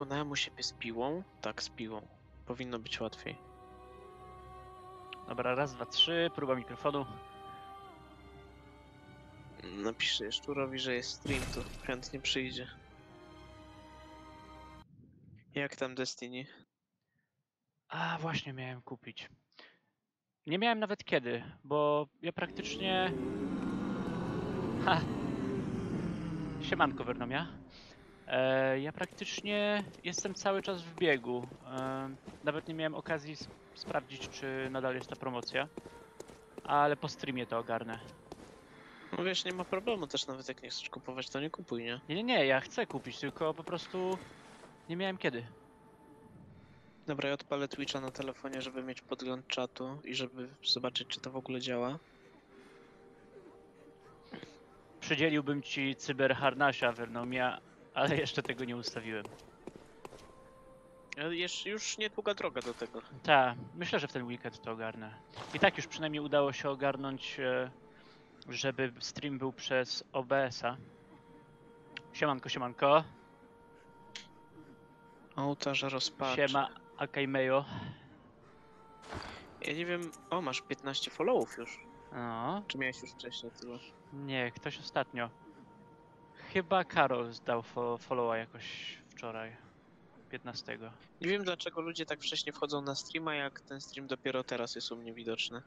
Wykonałem u siebie z piłą? Tak, z piłą. Powinno być łatwiej. Dobra, raz, dwa, trzy, próba mikrofonu. Napiszę Szczurowi, że jest stream, to chętnie przyjdzie. Jak tam Destiny? A, właśnie miałem kupić. Nie miałem nawet kiedy, bo ja praktycznie... Ha! Siemanko, Vernomia. E, ja praktycznie jestem cały czas w biegu. E, nawet nie miałem okazji sprawdzić, czy nadal jest ta promocja. Ale po streamie to ogarnę. No wiesz, nie ma problemu też, nawet jak nie chcesz kupować, to nie kupuj, nie? Nie, nie, nie, ja chcę kupić, tylko po prostu nie miałem kiedy. Dobra, ja odpalę Twitcha na telefonie, żeby mieć podgląd czatu i żeby zobaczyć, czy to w ogóle działa. Przydzieliłbym ci cyberharnasia, Vernomia, ale jeszcze tego nie ustawiłem. Ale Już, już niedługa droga do tego. Tak, myślę, że w ten weekend to ogarnę. I tak już przynajmniej udało się ogarnąć, e, żeby stream był przez OBS-a. Siemanko, siemanko. Ołtarz rozpaczy. Siema, Akaimejo. Ja nie wiem, o masz 15 followów już. No, Czy miałeś już wcześniej tyle? nie, ktoś ostatnio. Chyba Karol zdał fo followa jakoś wczoraj. 15. Nie wiem dlaczego ludzie tak wcześnie wchodzą na streama, jak ten stream dopiero teraz jest u mnie widoczny.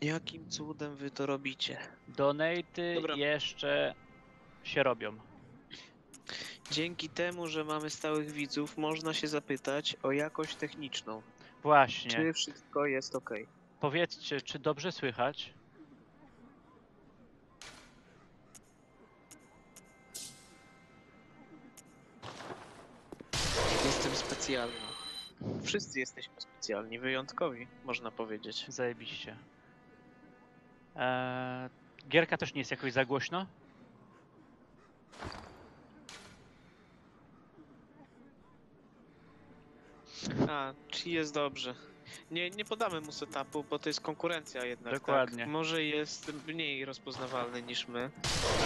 Jakim cudem wy to robicie? Donaty Dobra. jeszcze się robią. Dzięki temu, że mamy stałych widzów, można się zapytać o jakość techniczną. Właśnie. Czy wszystko jest ok? Powiedzcie, czy dobrze słychać? Jestem specjalny. Wszyscy jesteśmy specjalni, wyjątkowi, można powiedzieć. Zajebiście. Eee, gierka też nie jest jakoś za głośno? A, czy jest dobrze? Nie, nie podamy mu setupu, bo to jest konkurencja jednak. Dokładnie. Tak? Może jest mniej rozpoznawalny niż my,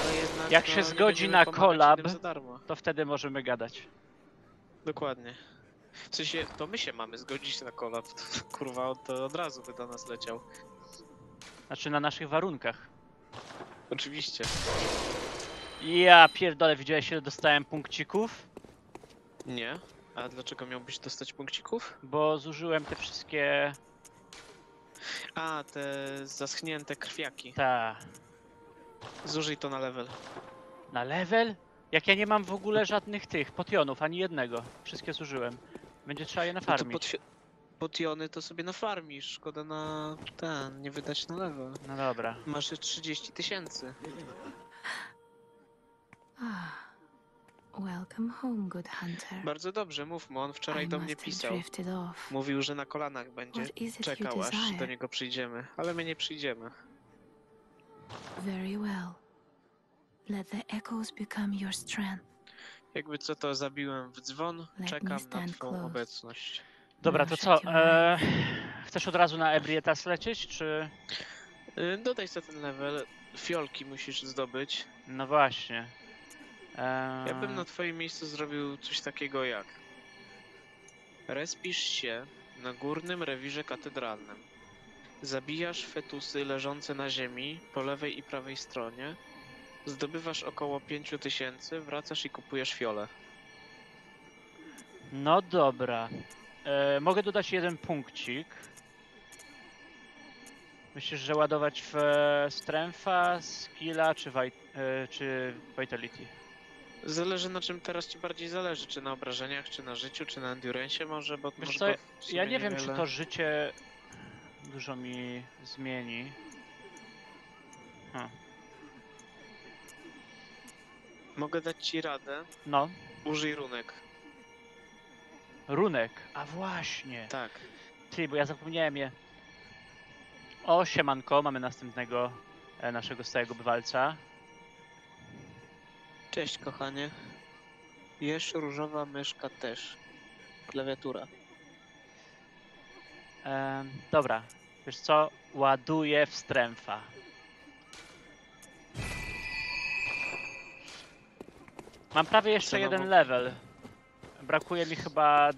ale jednak. Jak się no, zgodzi nie będziemy na darmo. To wtedy możemy gadać. Dokładnie. W sensie, to my się mamy zgodzić na collab. Kurwa, on to od razu by do nas leciał. Znaczy na naszych warunkach. Oczywiście. Ja pierdolę, widziałeś ile dostałem punkcików? Nie? A dlaczego miałbyś dostać punkcików? Bo zużyłem te wszystkie... A, te zaschnięte krwiaki. ta... Zużyj to na level. Na level? Jak ja nie mam w ogóle żadnych tych potionów, ani jednego. Wszystkie zużyłem. Będzie trzeba je No to nafarmić. potiony to sobie nafarmisz. Szkoda na ten, nie wydać na level. No dobra. Masz je 30 tysięcy. Ah, welcome home, good hunter. Bardzo dobrze, mów mu, on wczoraj I do mnie pisał. Mówił, że na kolanach będzie. Czekał aż do niego przyjdziemy, ale my nie przyjdziemy. Very well. Let the echoes become your strength. Jakby co to zabiłem w dzwon, Let me czekam na stand twą close. obecność. Dobra, to co? E, chcesz od razu na Ebrietas lecieć, czy... Y, Dodaj sobie ten level, fiolki musisz zdobyć. No właśnie. E, Ja bym na twoim miejscu zrobił coś takiego jak Respisz się na górnym rewirze katedralnym. Zabijasz fetusy leżące na ziemi po lewej i prawej stronie. Zdobywasz około 5000, wracasz i kupujesz fiole. No dobra. E, mogę dodać jeden punkcik. Myślisz, że ładować w e, Strengtha, Skilla czy, vit- e, czy Vitality? Zależy na czym teraz ci bardziej zależy, czy na obrażeniach, czy na życiu, czy na endurance może, bo Wiesz może co, to w sumie Ja nie wiem, czy to życie dużo mi zmieni. Ha. Mogę dać ci radę, No, użyj runek. runek. A właśnie. Tak. Ty, bo ja zapomniałem je. O, siemanko, mamy następnego e, naszego stałego bywalca. Cześć kochanie. Jesz różowa myszka też. Klawiatura. Em, dobra, wiesz co? Ładuję w Mam prawie jeszcze jeden level. Brakuje mi chyba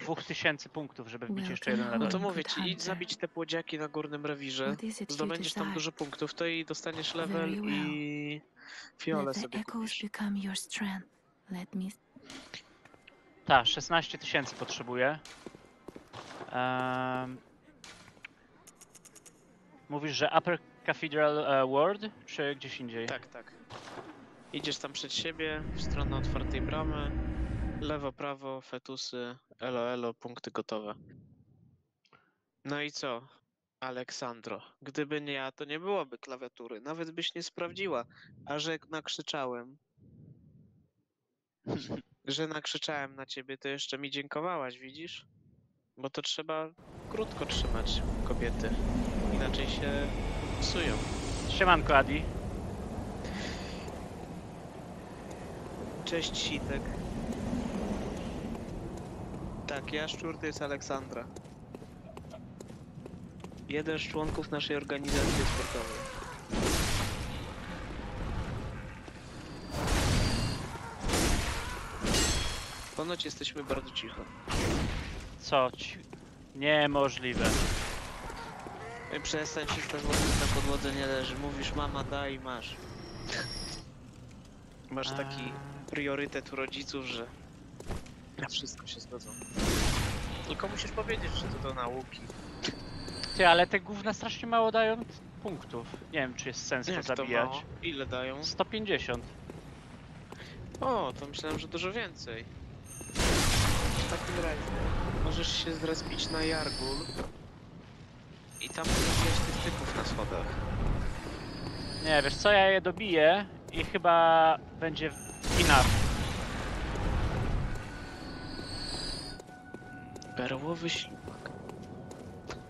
2000 punktów, żeby wbić jeszcze jeden Welcome No level. to mówię ci, idź zabić te płodziaki na górnym rewirze. Zdobędziesz tam dużo punktów, to i dostaniesz level i the sobie kupisz. Tak, 16 tysięcy potrzebuję. Em, mówisz, że Upper Cathedral Ward, czy gdzieś indziej? Tak, tak. Idziesz tam przed siebie, w stronę otwartej bramy. Lewo, prawo, fetusy, elo, elo, punkty gotowe. No i co, Aleksandro? Gdyby nie ja, to nie byłoby klawiatury. Nawet byś nie sprawdziła. A że nakrzyczałem, że nakrzyczałem na ciebie, to jeszcze mi dziękowałaś, widzisz? Bo to trzeba krótko trzymać kobiety. Inaczej się psują. Siemanko, Adi. Cześć Sitek. Tak, Jaszczur to jest Aleksandra. Jeden z członków naszej organizacji sportowej. Ponoć jesteśmy bardzo cicho. Co ci? Niemożliwe. Przestań się włosów na podłodze nie leży. Mówisz mama daj i masz. Masz taki priorytet u rodziców, że na wszystko się zgodzą. Tylko musisz powiedzieć, że to do nauki. Ty, ale te gówna strasznie mało dają punktów. Nie wiem, czy jest sens to Jak to zabijać. mało? Ile dają? 150. O, to myślałem, że dużo więcej. W takim razie możesz się zrespić na Jargul i tam zabijać tych typów na schodach. Nie, wiesz co, ja je dobiję i chyba będzie enough. Perłowy ślimak.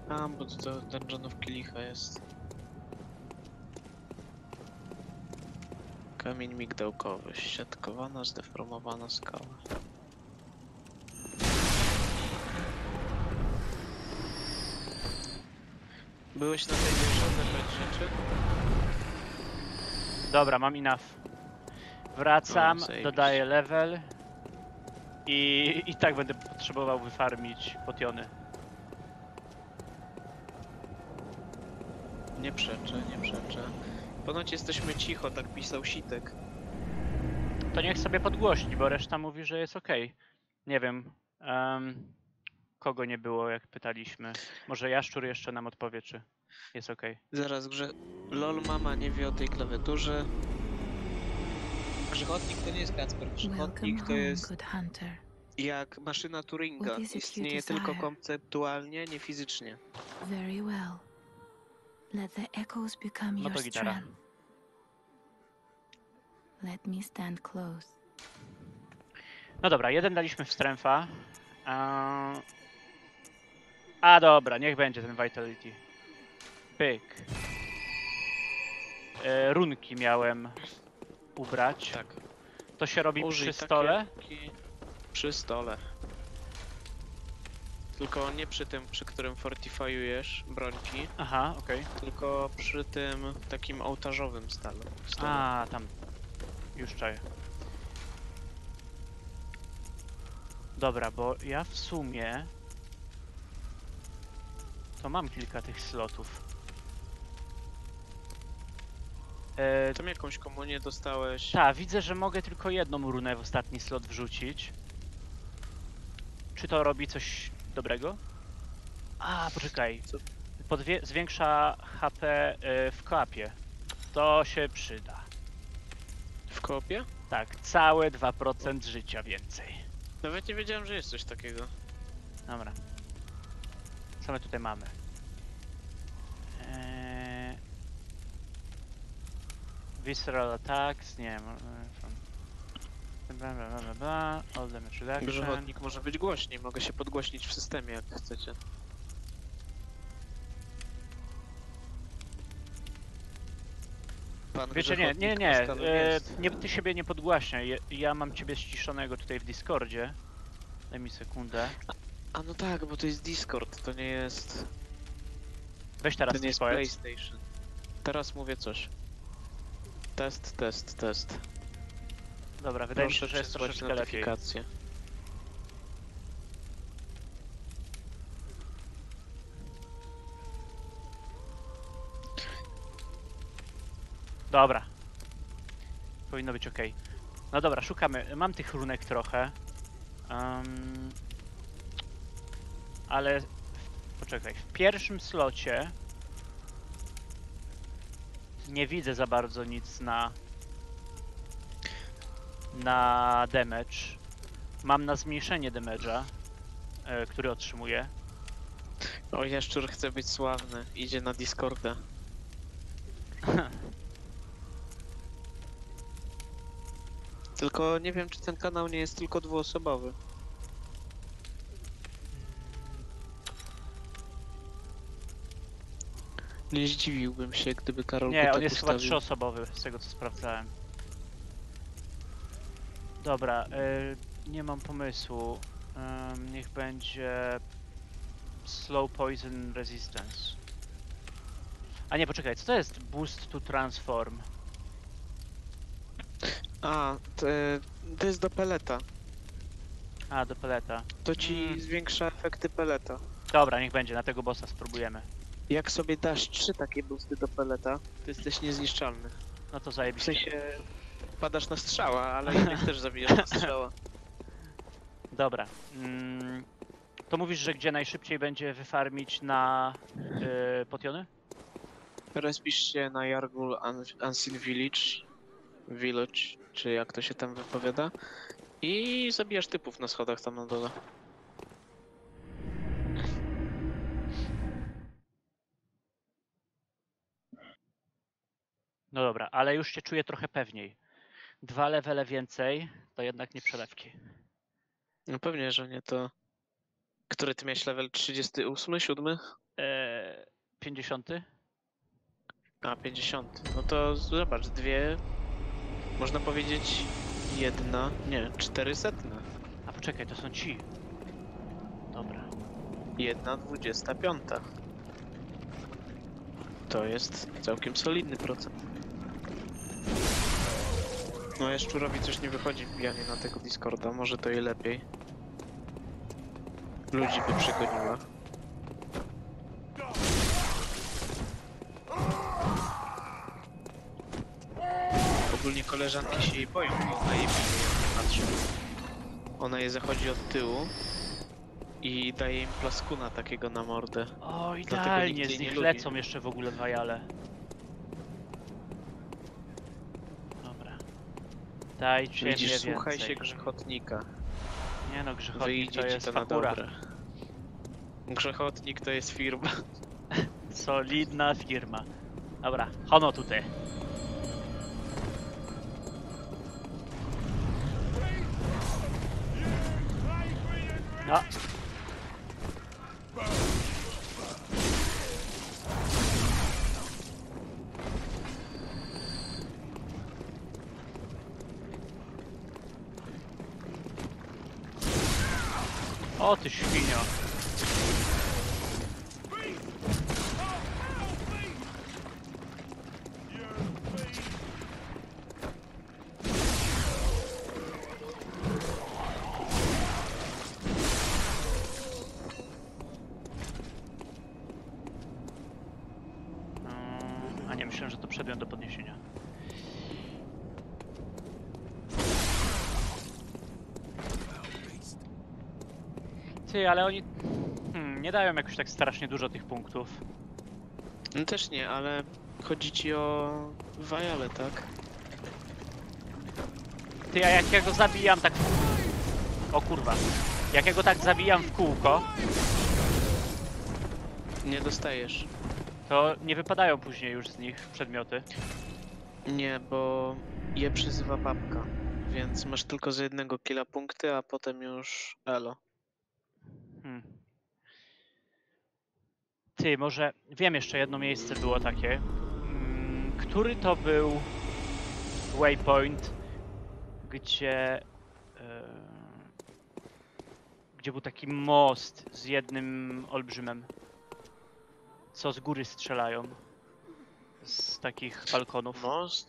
A, bo to dungeonów kielicha jest. Kamień migdałkowy, ściatkowana, zdeformowana skała. Byłeś na tej wieży odebrać rzeczy? Dobra, mam enough. Wracam, zajebiście. dodaję level i, i tak będę potrzebował wyfarmić potiony. Nie przeczę, nie przeczę. Ponoć jesteśmy cicho, tak pisał Sitek. To niech sobie podgłośni, bo reszta mówi, że jest ok. Nie wiem, em, kogo nie było, jak pytaliśmy. Może Jaszczur jeszcze nam odpowie, czy jest ok. Zaraz grze... LOL mama nie wie o tej klawiaturze. Grzechotnik to nie jest Kacper. Grzechotnik to jest jak maszyna Turinga. Istnieje tylko konceptualnie, nie fizycznie. Very well. Let the echoes become No your strength. Let me stand close. No dobra, jeden daliśmy w stręfa. A, a dobra, niech będzie ten Vitality. Pyk. E, runki miałem ubrać. Tak. To się robi Użyj przy stole? Przy stole. Tylko nie przy tym, przy którym fortifiujesz brońki, Aha, okej. tylko przy tym takim ołtarzowym stale. stole. A, tam. Już czaję. Dobra, bo ja w sumie to mam kilka tych slotów. E, Tam jakąś komunię dostałeś. tak, widzę, że mogę tylko jedną runę w ostatni slot wrzucić. Czy to robi coś dobrego? A, poczekaj. Co? Podwie- zwiększa HP e, w koapie. To się przyda. W kopie? Tak, całe 2% życia więcej. Nawet nie wiedziałem, że jest coś takiego. Dobra. Co my tutaj mamy? Eee... Visceral attacks, nie wiem. e, Bla bla bla bla all damage reduction. Grzechotnik może być głośniej, mogę się podgłośnić w systemie, jak chcecie. Pan Wiecie, nie, nie, nie, e, nie, ty siebie nie podgłaśniaj. Ja, ja mam ciebie ściszonego tutaj w Discordzie. Daj mi sekundę. A no tak, bo to jest Discord, to nie jest... Weź teraz to nie jest powiedz. PlayStation. Teraz mówię coś. Test, test, test. Dobra, wydaje mi się, że jest przesłać troszeczkę lepiej. notyfikację. Dobra. Powinno być ok. No dobra, szukamy. Mam tych runek trochę. Em, ale w- poczekaj, w pierwszym slocie nie widzę za bardzo nic na na damage. Mam na zmniejszenie damage'a, e, który otrzymuję. O, Jaszczur chce być sławny. Idzie na Discorda. Tylko nie wiem, czy ten kanał nie jest tylko dwuosobowy. Nie zdziwiłbym się, gdyby Karol Nie, tak on jest chyba ustawił. trzyosobowy, z tego co sprawdzałem. Dobra, y, nie mam pomysłu. Ym, niech będzie Slow Poison Resistance. A nie, poczekaj, co to jest Boost to Transform? A, to, to jest do peleta. A, do peleta. To ci Mm. zwiększa efekty peleta. Dobra, niech będzie, na tego bossa spróbujemy. Jak sobie dasz trzy takie boosty do peleta, to jesteś niezniszczalny. No to W zajebiście. sensie padasz na strzała, ale innych też zabijasz na strzała. Dobra. Mm, to mówisz, że gdzie najszybciej będzie wyfarmić na y, potiony? Respisz się na Jargul Unseen Village, Village, czy jak to się tam wypowiada, i zabijasz typów na schodach tam na dole. No dobra, ale już się czuję trochę pewniej. Dwa levele więcej, to jednak nie przelewki. No pewnie, że nie to... Który ty miałeś level 38, 7? Eee, 50? A, 50. No to zobacz, dwie... Można powiedzieć jedna, nie, cztery setne. A poczekaj, to są ci. Dobra. Jedna dwudziesta piąta. To jest całkiem solidny procent. No Jaszczurowi coś nie wychodzi wbijanie na tego Discorda, może to i lepiej. Ludzi by przegoniła. Ogólnie koleżanki się jej boją, bo ona jej patrzy. Ona je zachodzi od tyłu i daje im plaskuna takiego na mordę. O, nikt idealnie, jej z nie nich lubi. lecą jeszcze w ogóle dwa jale. Dobra. Dajcie Widzisz, mnie słuchaj więcej. się grzechotnika. Nie no, grzechotnik Wyjdzie to ci jest to na fakura. dobre. Grzechotnik to jest firma. Solidna firma. Dobra, hono tutaj. No. O ty świnio. Mm, A nie, myślałem, że to przedmiot do podniesienia. Ty, ale oni hmm, nie dają jakoś tak strasznie dużo tych punktów. No też nie, ale chodzi ci o Wajale, tak? Ty, a jak ja go zabijam tak... O kurwa. Jak ja go tak zabijam w kółko, Nie dostajesz. to nie wypadają później już z nich przedmioty. Nie, bo je przyzywa babka. Więc masz tylko za jednego killa punkty, a potem już elo. Ty, może wiem jeszcze jedno miejsce było takie. Mm, Który to był waypoint, gdzie e, gdzie był taki most z jednym olbrzymem, co z góry strzelają z takich balkonów. Most?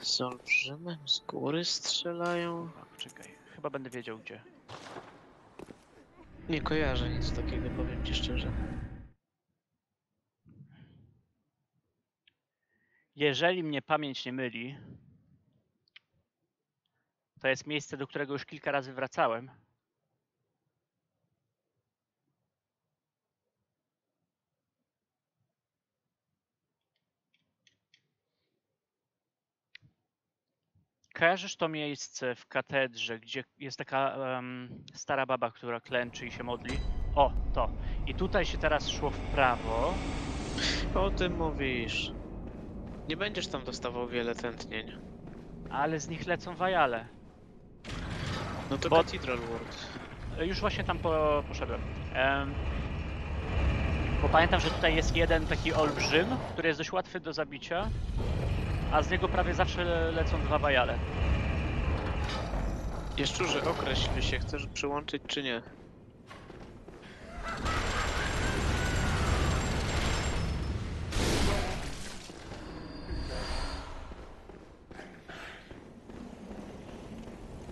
Z olbrzymem z góry strzelają? A, Poczekaj, chyba będę wiedział gdzie. Nie kojarzę nic takiego, powiem ci szczerze. Jeżeli mnie pamięć nie myli, to jest miejsce, do którego już kilka razy wracałem. Kojarzysz to miejsce w katedrze, gdzie jest taka em, stara baba, która klęczy i się modli? O, to. I tutaj się teraz szło w prawo. O tym mówisz. Nie będziesz tam dostawał wiele tętnień. Ale z nich lecą wajale. No to Bo- Cathedral World. Już właśnie tam po, poszedłem. Em, bo pamiętam, że tutaj jest jeden taki olbrzym, który jest dość łatwy do zabicia, a z niego prawie zawsze le- lecą dwa wajale. Jeszczurze, określ się, chcesz przyłączyć czy nie?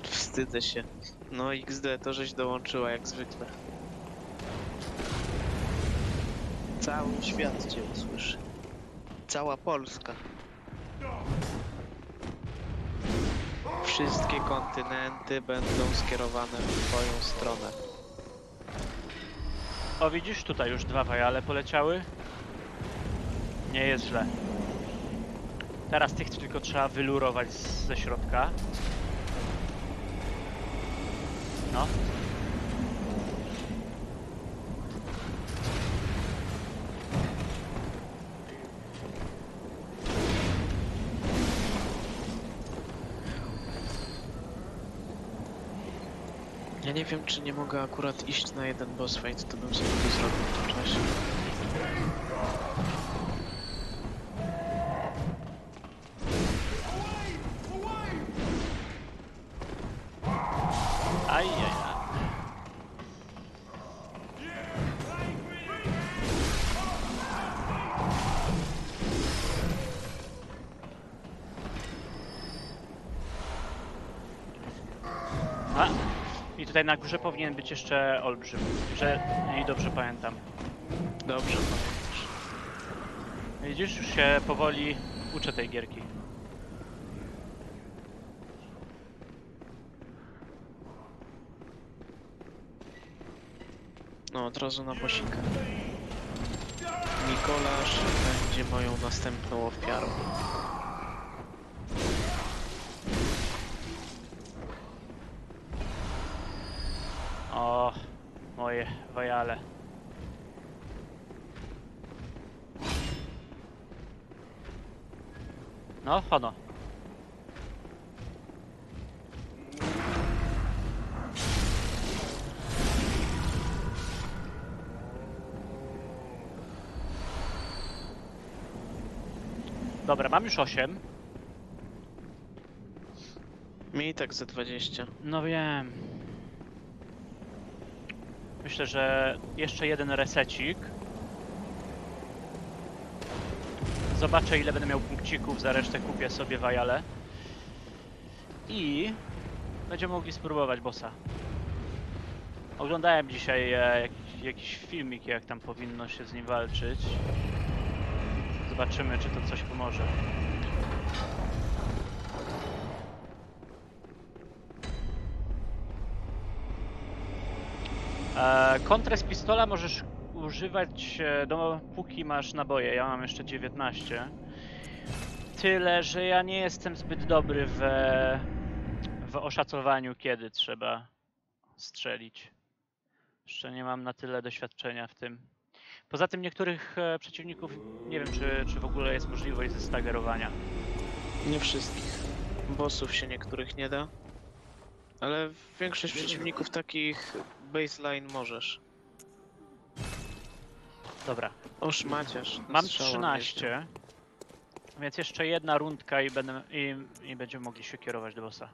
Wstydzę się. No XD, to żeś dołączyła jak zwykle. Cały świat cię usłyszy. Cała Polska. Wszystkie kontynenty będą skierowane w twoją stronę. O widzisz, tutaj już dwa wajale poleciały. Nie jest źle. Teraz tych tylko trzeba wylurować ze środka. No. Wiem, czy nie mogę akurat iść na jeden boss fight, to bym sobie to zrobił w tym czasie. Tutaj na górze powinien być jeszcze olbrzym, że i dobrze pamiętam. Dobrze pamiętasz. Widzisz, już się powoli uczę tej gierki. No, od razu na posikę. Nikolasz będzie moją następną ofiarą. Hono. Dobra, mam już 8. Mi i tak ze 20. No wiem. Myślę, że jeszcze jeden resecik. Zobaczę ile będę miał punkcików, za resztę kupię sobie wajale. I będziemy mogli spróbować bossa. Oglądałem dzisiaj e, jakiś, filmik jak tam powinno się z nim walczyć. Zobaczymy czy to coś pomoże. E, kontrę z pistola możesz używać e, dopóki masz naboje. Ja mam jeszcze 19. Tyle, że ja nie jestem zbyt dobry w, w oszacowaniu, kiedy trzeba strzelić. Jeszcze nie mam na tyle doświadczenia w tym. Poza tym niektórych e, przeciwników nie wiem, czy, czy w ogóle jest możliwość zestagerowania. Nie wszystkich. Bossów się niektórych nie da. Ale większość przeciwników takich baseline możesz. Dobra, Oż maciasz. mam strzała 13. Więc jeszcze jedna rundka i, będę, i, i będziemy mogli się kierować do bossa.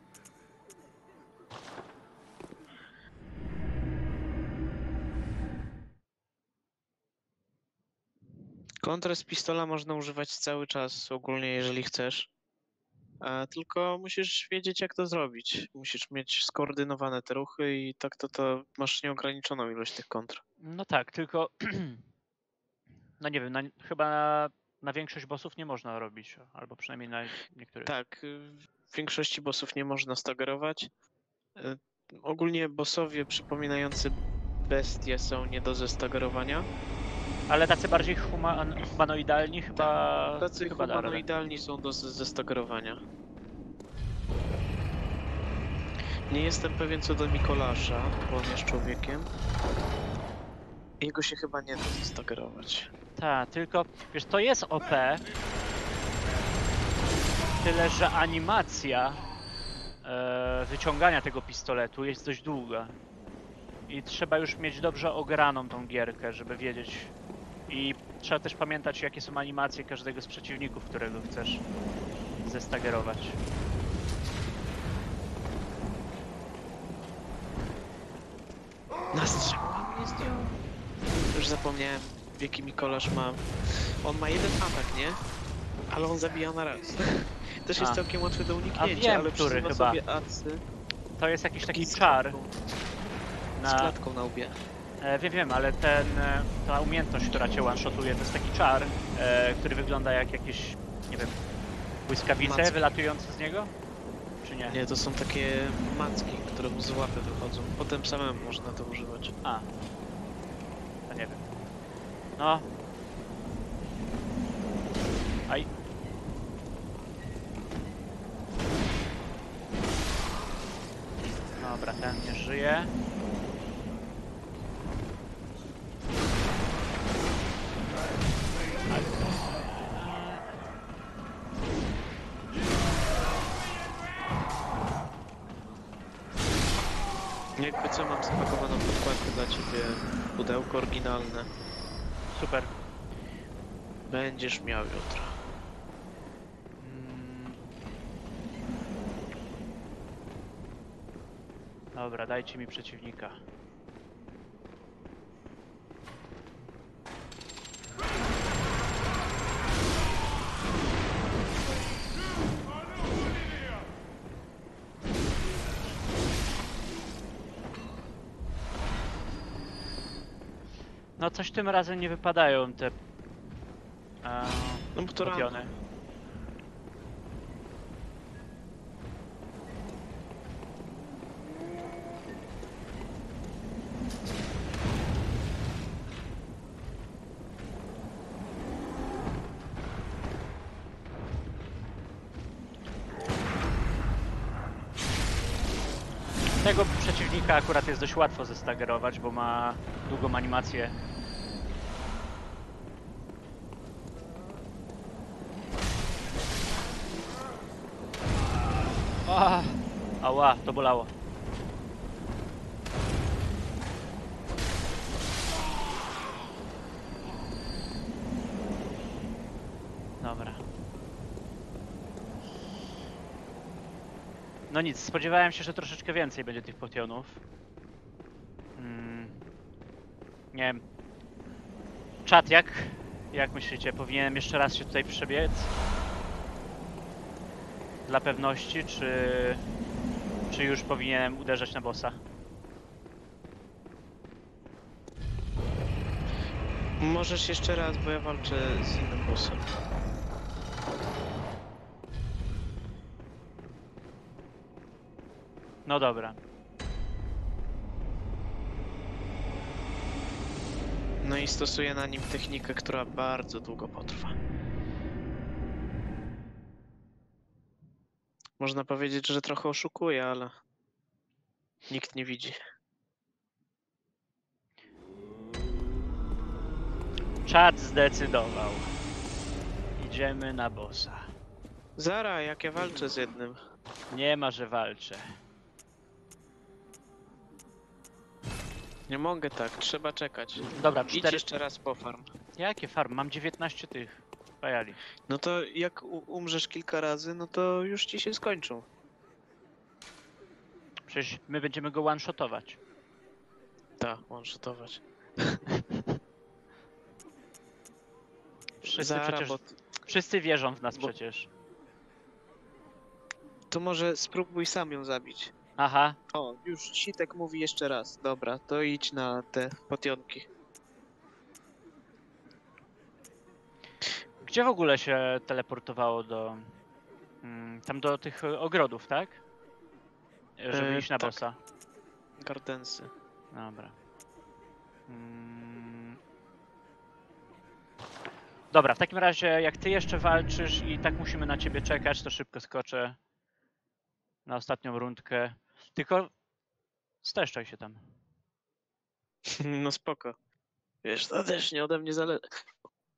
Kontrę z pistola można używać cały czas, ogólnie jeżeli chcesz. E, tylko musisz wiedzieć, jak to zrobić. Musisz mieć skoordynowane te ruchy i tak to, to masz nieograniczoną ilość tych kontr. No tak, tylko. No nie wiem, na, chyba na, na większość bossów nie można robić, albo przynajmniej na niektórych. Tak, y, w większości bossów nie można stagerować. Y, Ogólnie bossowie przypominający bestie są nie do zestagerowania. Ale tacy bardziej human, humanoidalni chyba. Tacy chyba humanoidalni są do zestagerowania. Nie jestem pewien co do Mikolasza, bo on jest człowiekiem. Jego się chyba nie da zestagerować. Tak, tylko wiesz, to jest OP. Tyle, że animacja e, wyciągania tego pistoletu jest dość długa. I trzeba już mieć dobrze ograną tą gierkę, żeby wiedzieć. I trzeba też pamiętać, jakie są animacje każdego z przeciwników, którego chcesz zestagerować. Mnie zdjął. Już zapomniałem, jaki Mikolasz ma. On ma jeden atak, nie? Ale on zabija na raz. Też jest A. całkiem łatwy do uniknięcia, wiem, ale który przesuwa chyba. sobie arcy. To jest jakiś taki z czar. klatką- Z Na, klatką na łbie. E, wiem, wiem, ale ten, e, ta umiejętność, która cię one-shotuje, to jest taki czar, e, który wygląda jak jakieś, nie wiem, błyskawice Macki. wylatujące z niego? Czy nie? Nie, to są takie macki, które mu z łapy wychodzą. Potem samemu można to używać. A. No. Aj. Dobra, ten nie żyje. Będziesz miał jutro. Mm. Dobra, dajcie mi przeciwnika. No coś tym razem nie wypadają te... E, No bo to rano. Tego przeciwnika akurat jest dość łatwo zestagerować, bo ma długą animację. Ah, ała, to bolało. Dobra. No nic, spodziewałem się, że troszeczkę więcej będzie tych potionów. Mm. Nie wiem. Czat, jak? Jak myślicie? Powinienem jeszcze raz się tutaj przebiec? Dla pewności, czy... Czy już powinienem uderzać na bossa? Możesz jeszcze raz, bo ja walczę z innym bossem. No dobra. No i stosuję na nim technikę, która bardzo długo potrwa. Można powiedzieć, że trochę oszukuje, ale nikt nie widzi. Czat zdecydował. Idziemy na bossa. Zara, jak ja walczę z jednym. Nie ma, że walczę. Nie mogę tak, trzeba czekać. Dobra, Idź cztery... jeszcze raz po farm. Jakie farm? Mam 19 tych. Pajali. No to jak umrzesz kilka razy, no to już ci się skończą. Przecież my będziemy go one-shotować. Tak, one-shotować. Wszyscy Zara, przecież... bo Wszyscy wierzą w nas bo- przecież. To może spróbuj sam ją zabić. Aha, O, już Sitek mówi jeszcze raz. Dobra, to idź na te potionki. Gdzie w ogóle się teleportowało do... Mm, tam do tych ogrodów, tak? Żeby E, iść na tak. bossa. Gardensy. Dobra. Mm. Dobra, w takim razie jak ty jeszcze walczysz i tak musimy na ciebie czekać, to szybko skoczę na ostatnią rundkę. Tylko steszczaj się tam. No spoko. Wiesz, to też nie ode mnie zależy.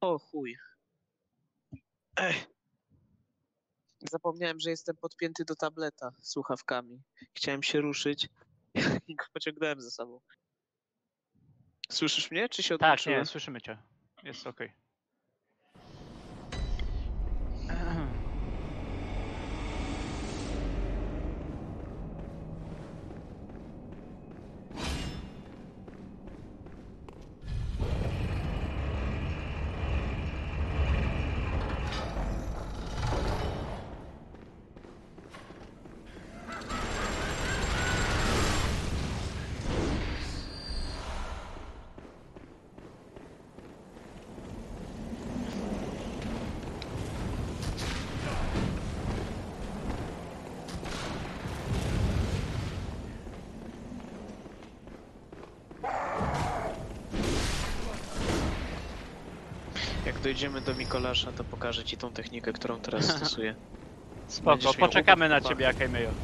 O chuj. Ej. Zapomniałem, że jestem podpięty do tableta słuchawkami. Chciałem się ruszyć i go pociągnąłem ze sobą. Słyszysz mnie, czy się Tak, odłączyłem? nie, słyszymy cię. Jest okej. Dojdziemy do Mikolasza, to pokażę ci tą technikę, którą teraz stosuję. Spoko, Będziesz miał poczekamy na ubóstwo ciebie, Akemio.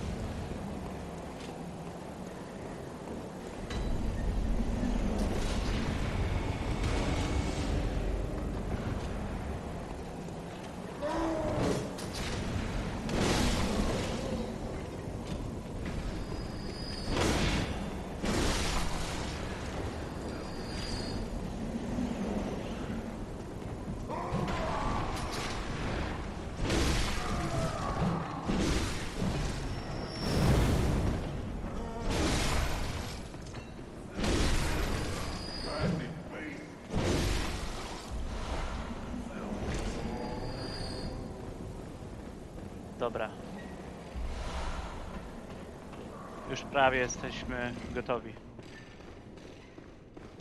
Prawie jesteśmy gotowi.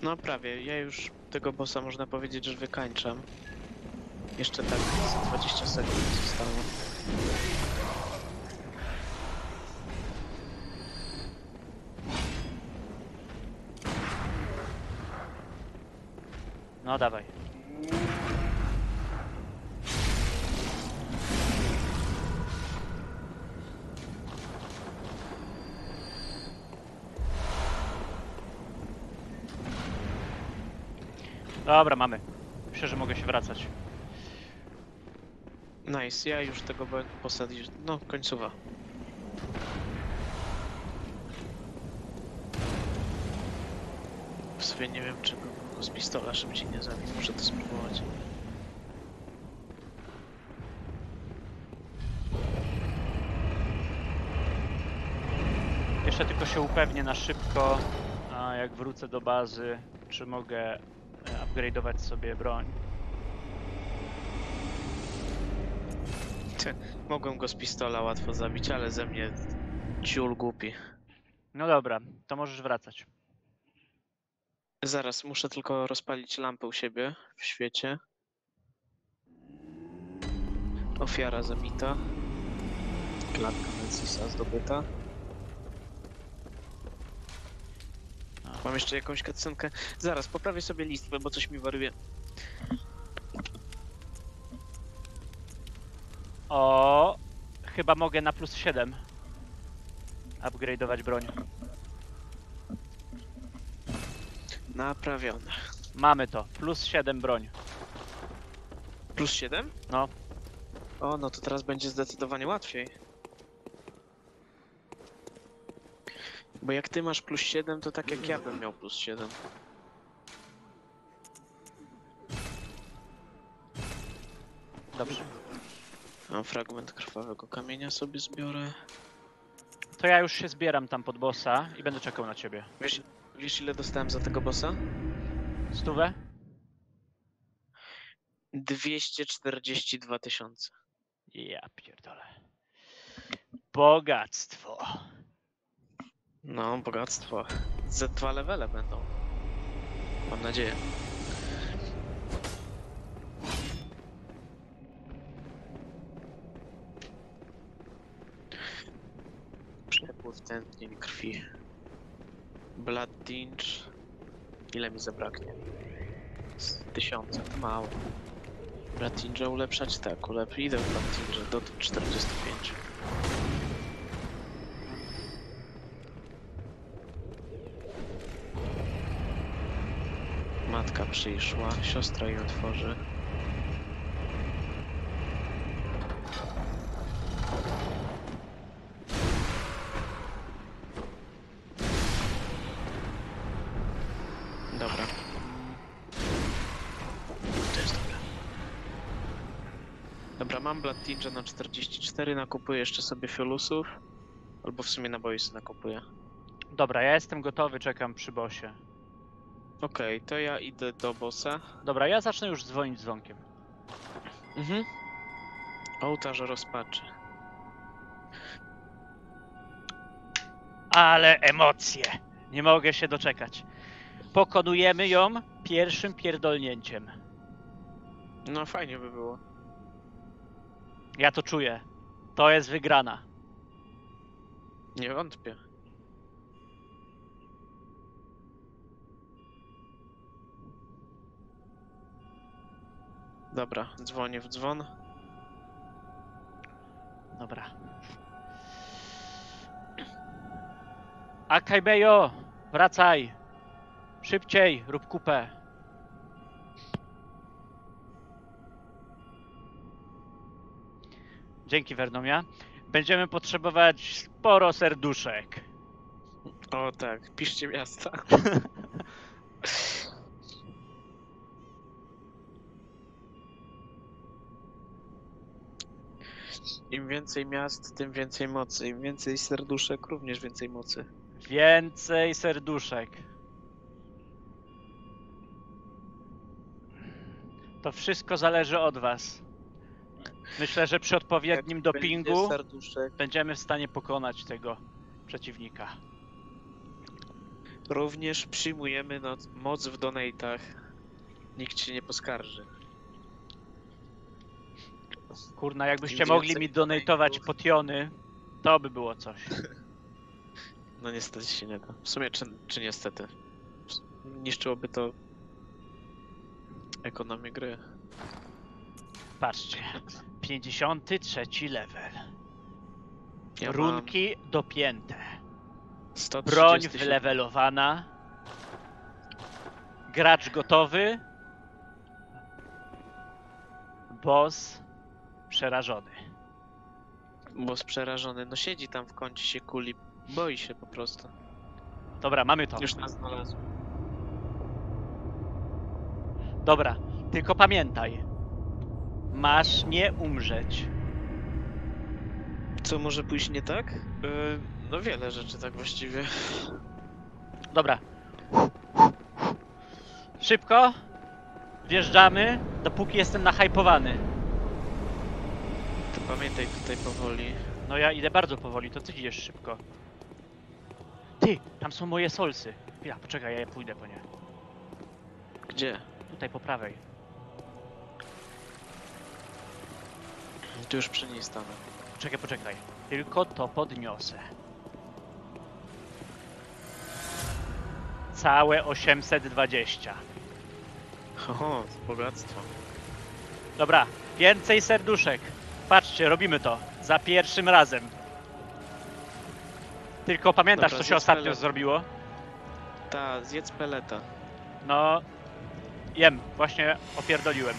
No prawie, ja już tego bossa można powiedzieć, że wykańczam. Jeszcze tak z 20 sekund zostało. Dobra, mamy. Myślę, że mogę się wracać. Nice, ja już tego już- No, końcowa. W sumie nie wiem, czy go z pistola szybciej nie zabił. Muszę to spróbować. Jeszcze tylko się upewnię na szybko, a jak wrócę do bazy, czy mogę upgrade'ować sobie broń. Mogłem go z pistola łatwo zabić, ale ze mnie ciul głupi. No dobra, to możesz wracać. Zaraz, muszę tylko rozpalić lampę u siebie w świecie. Ofiara zabita. Klatka Melsisa zdobyta. Mam jeszcze jakąś cutscenkę. Zaraz, poprawię sobie listwę, bo coś mi wariuje. O, chyba mogę na plus 7 upgrade'ować broń. Naprawione. Mamy to, plus 7 broń. Plus 7? No. O, no to teraz będzie zdecydowanie łatwiej. Bo jak ty masz plus 7, to tak jak ja bym miał plus 7. Dobrze. Mam fragment krwawego kamienia sobie zbiorę. To ja już się zbieram tam pod bossa i będę czekał na ciebie. Wiesz, wiesz ile dostałem za tego bossa? Stówę? 242 tysiące. Ja pierdolę. Bogactwo. No, bogactwo. Z dwa levele będą. Mam nadzieję. Przepływ tętnień krwi. Blood Dinge. Ile mi zabraknie? Z tysiąca. Mało. Blood Dinge ulepszać? Tak, ulep... idę w Blood Dinge do 45. przyszła, siostra jej otworzy. Dobra. To jest dobre. Dobra, mam Blood Ninja na 44, nakupuję jeszcze sobie Fiolusów. Albo w sumie naboi sobie nakupuję. Dobra, ja jestem gotowy, czekam przy bosie. Okej, to ja idę do bossa. Dobra, ja zacznę już dzwonić dzwonkiem. Mhm. Ołtarz rozpaczy. Ale emocje! Nie mogę się doczekać. Pokonujemy ją pierwszym pierdolnięciem. No fajnie by było. Ja to czuję. To jest wygrana. Nie wątpię. Dobra, dzwonię w dzwon. Dobra. Akaibejo! Wracaj! Szybciej, rób kupę. Dzięki Vernomia. Będziemy potrzebować sporo serduszek. O tak, piszcie miasta. Im więcej miast, tym więcej mocy. Im więcej serduszek, również więcej mocy. Więcej serduszek. To wszystko zależy od was. Myślę, że przy odpowiednim Jak dopingu będziemy w stanie pokonać tego przeciwnika. również przyjmujemy moc w donatach. Nikt się nie poskarży. Kurna, jakbyście Im mogli więcej mi donatować donate'ów. potiony, to by było coś. No niestety się nie da. W sumie czy, czy niestety? Niszczyłoby to ekonomię gry. Patrzcie. 53 level. Ja Runki dopięte. mam 137. Broń wylewelowana. Gracz gotowy. Boss przerażony. Boss przerażony. No siedzi tam w kącie się kuli. Boi się po prostu. Dobra, mamy to. Już nas znalazł. Dobra, tylko pamiętaj. Masz nie umrzeć. Co może pójść nie tak? Yy, no wiele rzeczy tak właściwie. Dobra. Szybko. Wjeżdżamy, dopóki jestem nahypowany. Pamiętaj tutaj powoli. No ja idę bardzo powoli, to ty idziesz szybko. Ty, tam są moje solsy. Ja, poczekaj, ja pójdę po nie. Gdzie? Tutaj po prawej. Tu już przy niej stanę. Poczekaj, poczekaj. Tylko to podniosę. Całe 820. Oho, bogactwo. Dobra, więcej serduszek. Patrzcie, robimy to. Za pierwszym razem. Tylko pamiętasz, Dobra, co się zjedz ostatnio pelet. zrobiło? Ta, zjedz peleta. No, jem, właśnie opierdoliłem.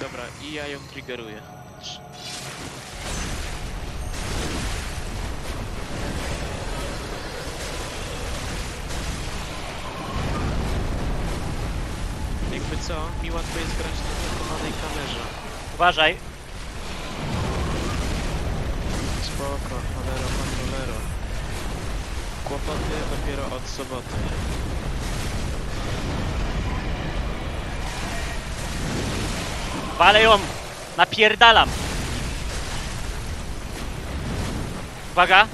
Dobra, i ja ją triggeruję. Jakby co, mi łatwo jest grać na zachowanej kamerze. Uważaj, Spoko, cholero, kontrolero. Kłopoty dopiero od soboty. walę ją, napierdalam. Uwaga!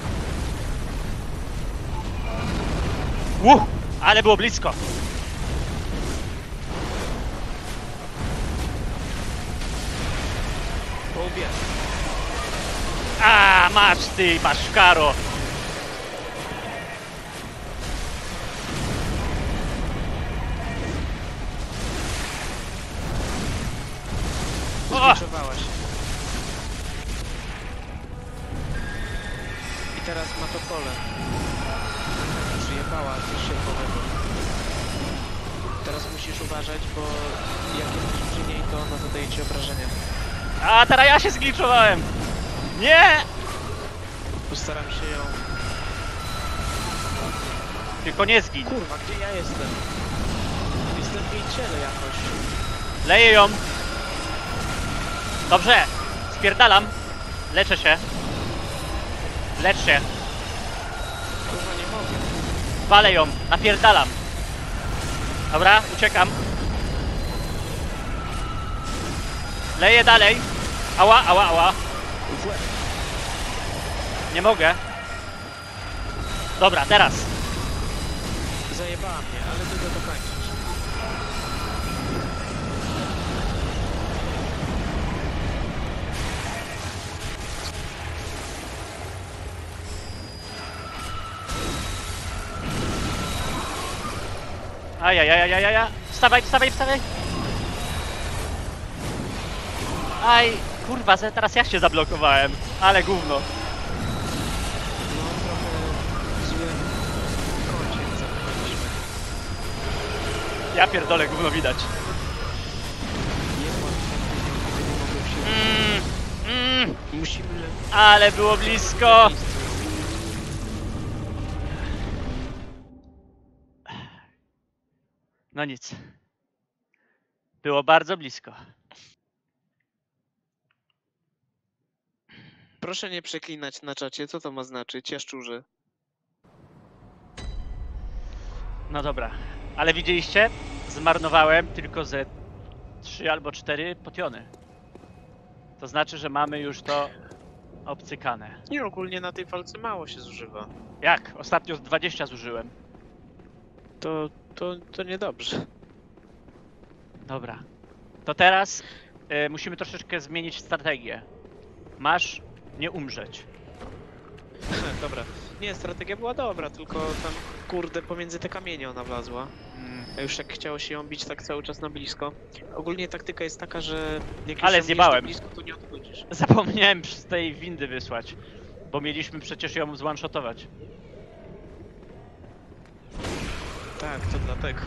Uh, ale było blisko. Po łbie. A, masz ty, masz karo. O! Zgliczowałaś. I teraz ma to pole. Przyjechała coś sierpowego. Teraz musisz uważać, bo jak jesteś przy niej, to ona zadaje ci obrażenia. A, teraz ja się zgliczowałem. Nie! Postaram się ją... Tylko nie zgin. Kurwa, gdzie ja jestem? Jestem w jej ciele jakoś. Leję ją. Dobrze. Spierdalam. Leczę się. Lecz się. Kurwa, nie mogę. Walę ją. Napierdalam. Dobra, uciekam. Leję dalej. Ała, ała, ała. Nie mogę. Dobra, teraz. Zajebała mnie, ale ty go dokończysz. Ajajajajaja. Wstawaj, wstawaj, wstawaj. Aj, kurwa, teraz ja się zablokowałem. Ale gówno. No, trochę w złym. Ja pierdolę, gówno widać. Nie mm, Musimy... ale było blisko. No nic. Było bardzo blisko. Proszę nie przeklinać na czacie, co to ma znaczyć, jaszczurze? No dobra. Ale widzieliście? Zmarnowałem tylko ze 3 albo 4 potiony. To znaczy, że mamy już to obcykane. Nie, ogólnie na tej walce mało się zużywa. Jak? Ostatnio z 20 zużyłem. To, to, to niedobrze. Dobra. To teraz y, musimy troszeczkę zmienić strategię. Masz nie umrzeć. Dobra. Nie, strategia była dobra, tylko tam, kurde, pomiędzy te kamienie ona wlazła. Mm. A już jak chciało się ją bić tak cały czas na blisko. Ogólnie taktyka jest taka, że jak już Ale bijesz zjebałem. na blisko, to nie odchodzisz. Zapomniałem z tej windy wysłać. Bo mieliśmy przecież ją zwanshotować. Tak, to dlatego.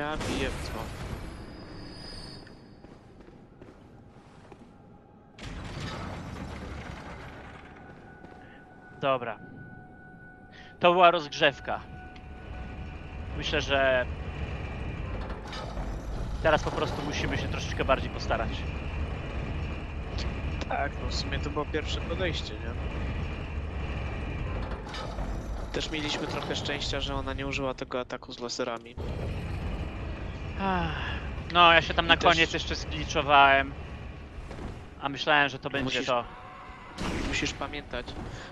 Ja biję w co? Dobra. To była rozgrzewka. Myślę, że teraz po prostu musimy się troszeczkę bardziej postarać. Tak, no w sumie to było pierwsze podejście, nie? Też mieliśmy trochę szczęścia, że ona nie użyła tego ataku z laserami. No, ja się tam na też- koniec jeszcze zgliczowałem. A myślałem, że to będzie Musisz- to. Musisz pamiętać,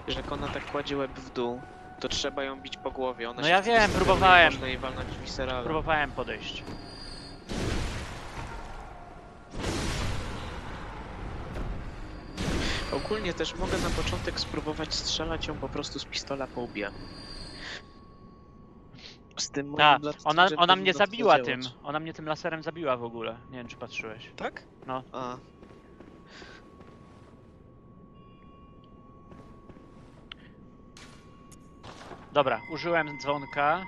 że jak ona tak kładzie łeb w dół, to trzeba ją bić po głowie. Ona No się ja wtedy wiem, próbowałem. Można jej walnąć. Próbowałem podejść. Ogólnie też mogę na początek spróbować strzelać ją po prostu z pistola po łbie. Z tym moim Tak, Blood ona, ona mnie to zabiła tym. Ona mnie tym laserem zabiła w ogóle. Nie wiem, czy patrzyłeś. Tak? No. A. Dobra, użyłem dzwonka.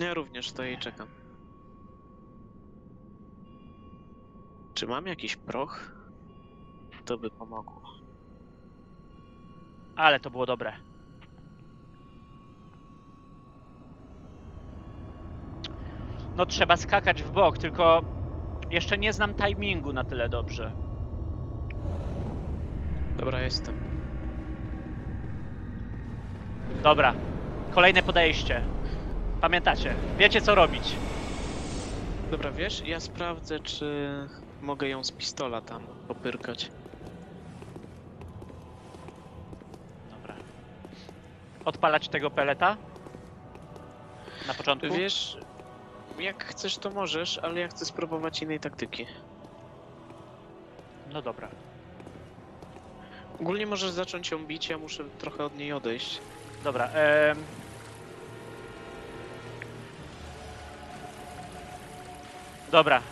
Ja również stoję i czekam. Czy mam jakiś proch? To by pomogło. Ale to było dobre. No trzeba skakać w bok, tylko jeszcze nie znam timingu na tyle dobrze. Dobra, jestem. Dobra. Kolejne podejście. Pamiętacie, wiecie co robić. Dobra, wiesz, ja sprawdzę, czy mogę ją z pistola tam popyrkać. Dobra. Odpalać tego peleta? Na początku? Wiesz, jak chcesz, to możesz, ale ja chcę spróbować innej taktyki. No dobra. Ogólnie możesz zacząć ją bić, ja muszę trochę od niej odejść. Dobra. em. Dobra.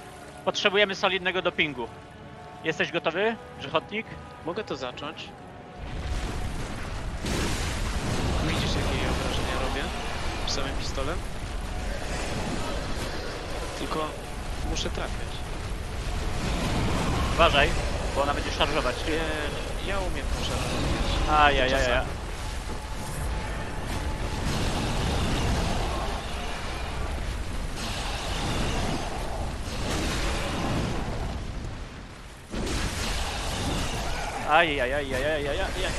Potrzebujemy solidnego dopingu. Jesteś gotowy, grzechotnik? Mogę to zacząć. Widzisz, jakie ja obrażenia robię? Samym pistolem? Tylko muszę trafiać. Uważaj, bo ona będzie szarżować. Ja, ja umiem poszarżować. Ajajaj. Ajajajajajajajaj.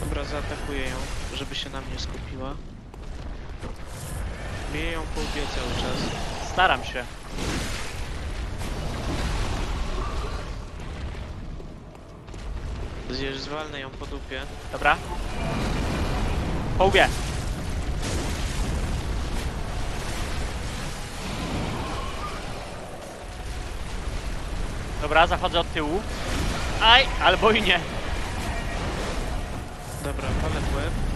Dobra, zaatakuję ją, żeby się na mnie skupiła. Mnie ją po łbie cały czas. Staram się. Zjeżdż, zwalnę ją po dupie. Dobra. Po łbie. Dobra, zachodzę od tyłu. Aj, albo i nie. Dobra, palę w łeb.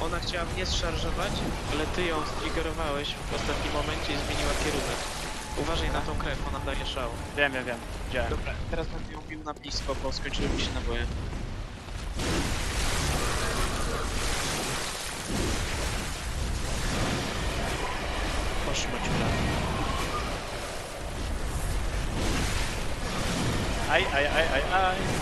Ona chciała mnie zszarżować, ale ty ją striggerowałeś w ostatnim momencie i zmieniła kierunek. Uważaj na tą krew, ona daje szał. Wiem, wiem, wiem. Dobra, teraz będę ją bił na blisko, bo skończyły mi się naboje. Poszło ciula. Aj, aj, aj, aj, aj.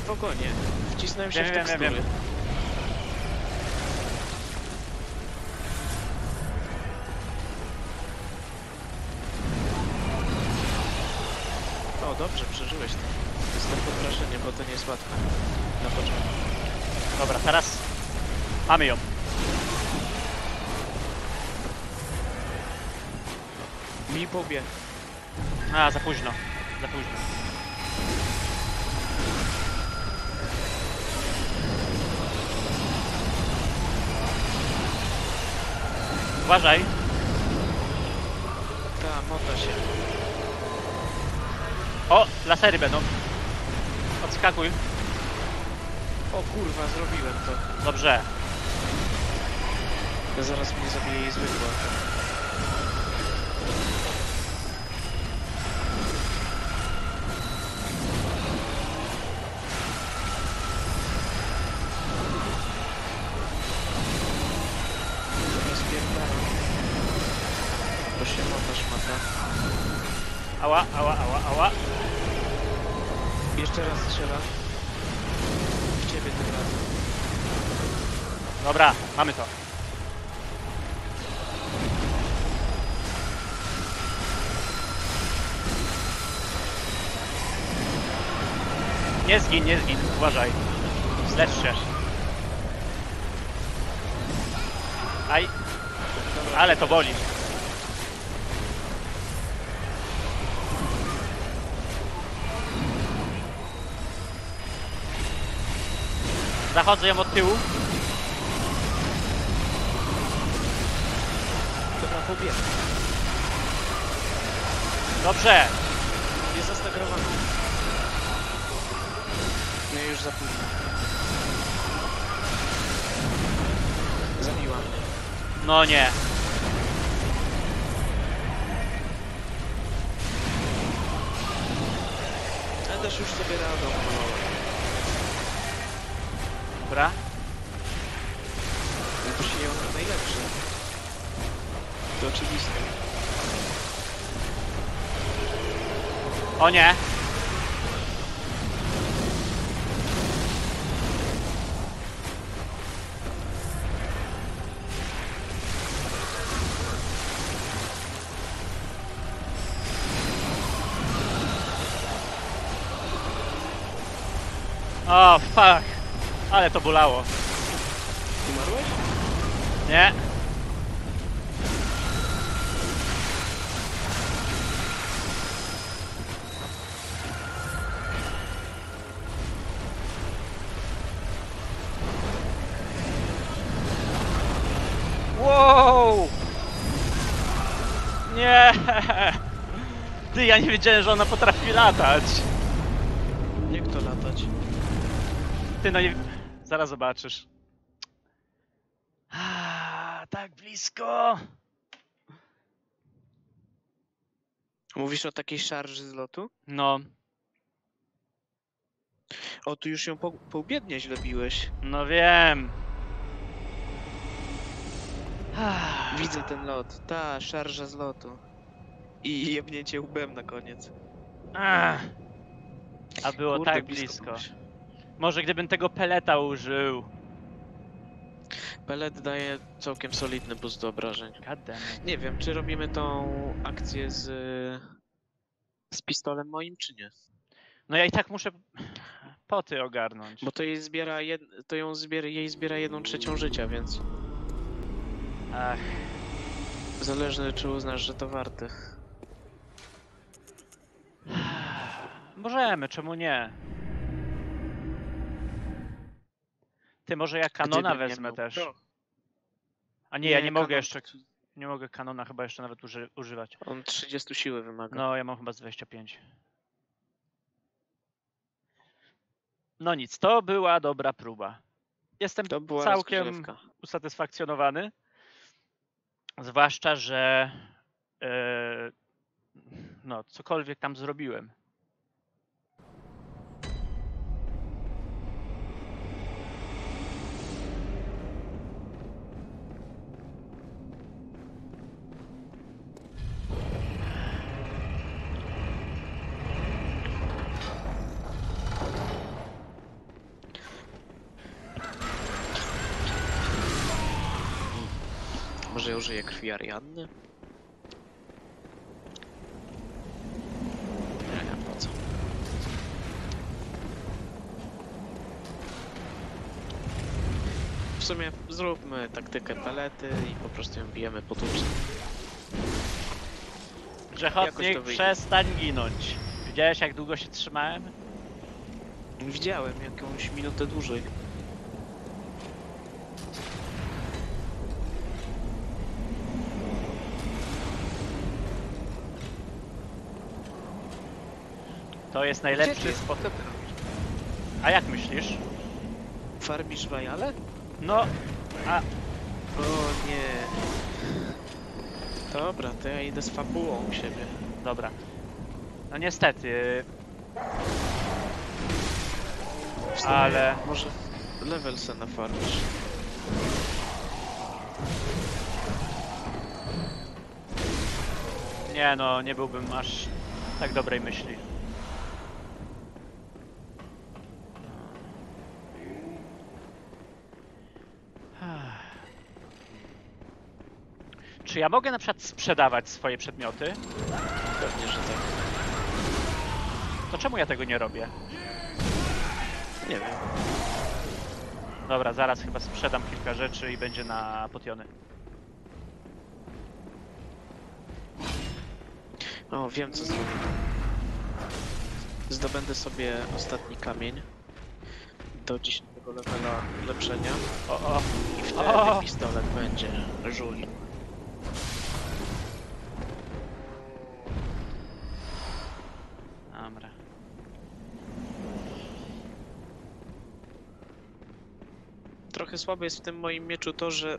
Jej pogonie. Wcisnąłem się Wiem, w wiem, wiem, tekstury. wiem. O, dobrze, przeżyłeś to. Jestem pod wrażeniem, bo to nie jest łatwe. Na początku. Dobra, teraz mamy ją. Mi pobie. A, za późno. Za późno. Uważaj. Ta, mota się. O, lasery będą. Odskakuj. O kurwa, zrobiłem to. Dobrze. Zaraz mnie zabije jej zwykła. Ała, ała, ała, ała. Jeszcze raz strzela. W ciebie tym razem. Dobra, mamy to. Nie zgin, nie zgin, uważaj. Zlecz się. Aj, ale to boli. Zachodzę ją od tyłu. Dobra, pobierz. Dobrze. Jest zastagrowany. Nie, już za późno. Zabiła mnie. No nie. Ale też już sobie radą oczywiste. O nie! O, fuck! Ale to bolało. Umarłeś? Nie. Ja nie wiedziałem, że ona potrafi latać. Jak to latać? Ty, no nie... Zaraz zobaczysz. Ah, tak blisko. Mówisz o takiej szarży z lotu? No, O, tu już ją po, poubiednie źle biłeś. no wiem. Ah, Widzę ten lot. Ta, szarża z lotu. I jebnięcie łbem na koniec. A było Kurde, tak blisko. byłeś. Może gdybym tego peleta użył. Pelet daje całkiem solidny boost do obrażeń. Nie wiem, czy robimy tą akcję z... z pistolem moim, czy nie? No ja i tak muszę poty ogarnąć. Bo to jej zbiera, jed... to ją zbiera, jej zbiera jedną trzecią życia, więc Ach, zależne czy uznasz, że to warte. Możemy, czemu nie? Ty, może ja kanona Gdybym nie wezmę miał też. pro. A nie, ja nie mogę kanon jeszcze, nie mogę kanona chyba jeszcze nawet uży, używać. On 30 siły wymaga. No, ja mam chyba z 25. No nic, to była dobra próba. Jestem to była całkiem rozgrzewka. usatysfakcjonowany. Zwłaszcza, że e, no, cokolwiek tam zrobiłem. Nie, po co? W sumie zróbmy taktykę pelety i po prostu ją bijemy po tuczce. Grzechotnik, wyjdzie. przestań ginąć. Widziałeś jak długo się trzymałem? Widziałem jakąś minutę dłużej. To jest Gdzie najlepszy ty? robisz? A jak myślisz? Farmisz wajale? No, O nie. Dobra, to ja idę z fabułą u siebie. dobra. No niestety, W sumie Ale- Może level se nafarmisz. nie no, nie byłbym aż tak dobrej myśli. Czy ja mogę na przykład sprzedawać swoje przedmioty? Pewnie, że tak. To czemu ja tego nie robię? Nie wiem. Dobra, zaraz chyba sprzedam kilka rzeczy i będzie na potiony. O, wiem co zrobię. Zdobędę sobie ostatni kamień do 10 levela ulepszenia O, o, i wtedy O! pistolet będzie żuli. Słabe jest w tym moim mieczu to, że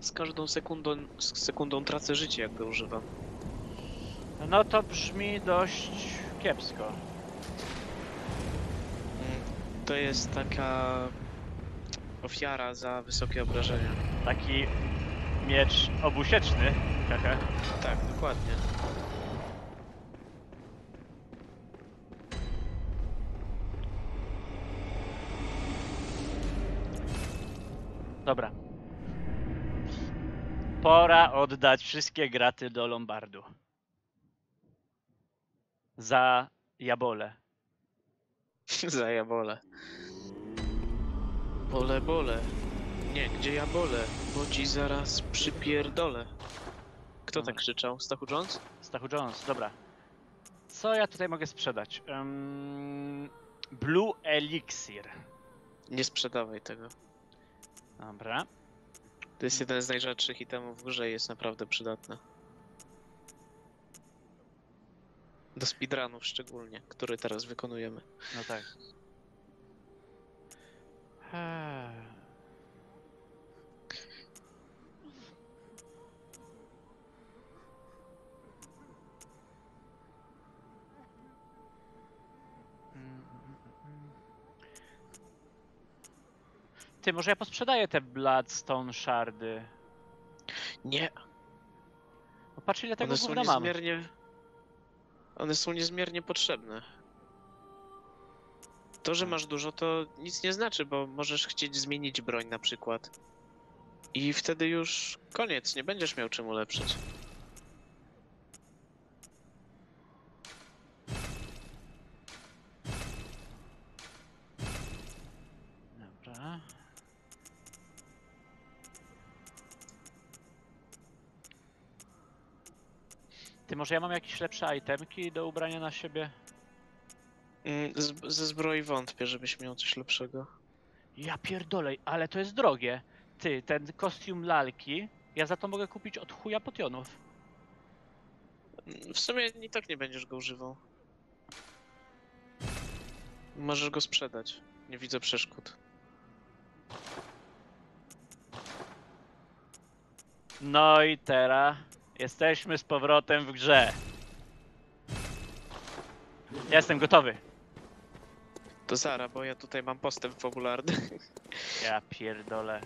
z każdą sekundą, z sekundą tracę życie jak go używam. No to brzmi dość kiepsko. Mm, To jest taka ofiara za wysokie obrażenia. Taki miecz obusieczny. Tak, dokładnie. Dobra. Pora oddać wszystkie graty do Lombardu. Za jabole. Zajabole. Bole, bole. Nie, gdzie ja bolę, bo ci zaraz przypierdolę. Kto tak krzyczał? Stachu Jones? Stachu Jones, dobra. Co ja tutaj mogę sprzedać? Ym, Blue Elixir. Nie sprzedawaj tego. Dobra. To jest jeden z najrzadszych itemów w grze i jest naprawdę przydatny. Do speedrunów szczególnie, który teraz wykonujemy. No tak. Eee. Ty, może ja posprzedaję te Bloodstone Shardy. Nie, No patrz ile tego one są gówna mam. niezmiernie... One są niezmiernie potrzebne. To, że masz dużo, to nic nie znaczy, bo możesz chcieć zmienić broń na przykład. I wtedy już koniec, nie będziesz miał czym ulepszyć. Może ja mam jakieś lepsze itemki do ubrania na siebie? Mm, Z, ze zbroi wątpię, żebyś miał coś lepszego. Ja pierdolej, ale to jest drogie. Ty, ten kostium lalki, ja za to mogę kupić od chuja potionów. W sumie i tak nie będziesz go używał. Możesz go sprzedać. Nie widzę przeszkód. No i teraz jesteśmy z powrotem w grze. Jestem gotowy. To Zara, bo ja tutaj mam postęp fabularny. Ja pierdolę.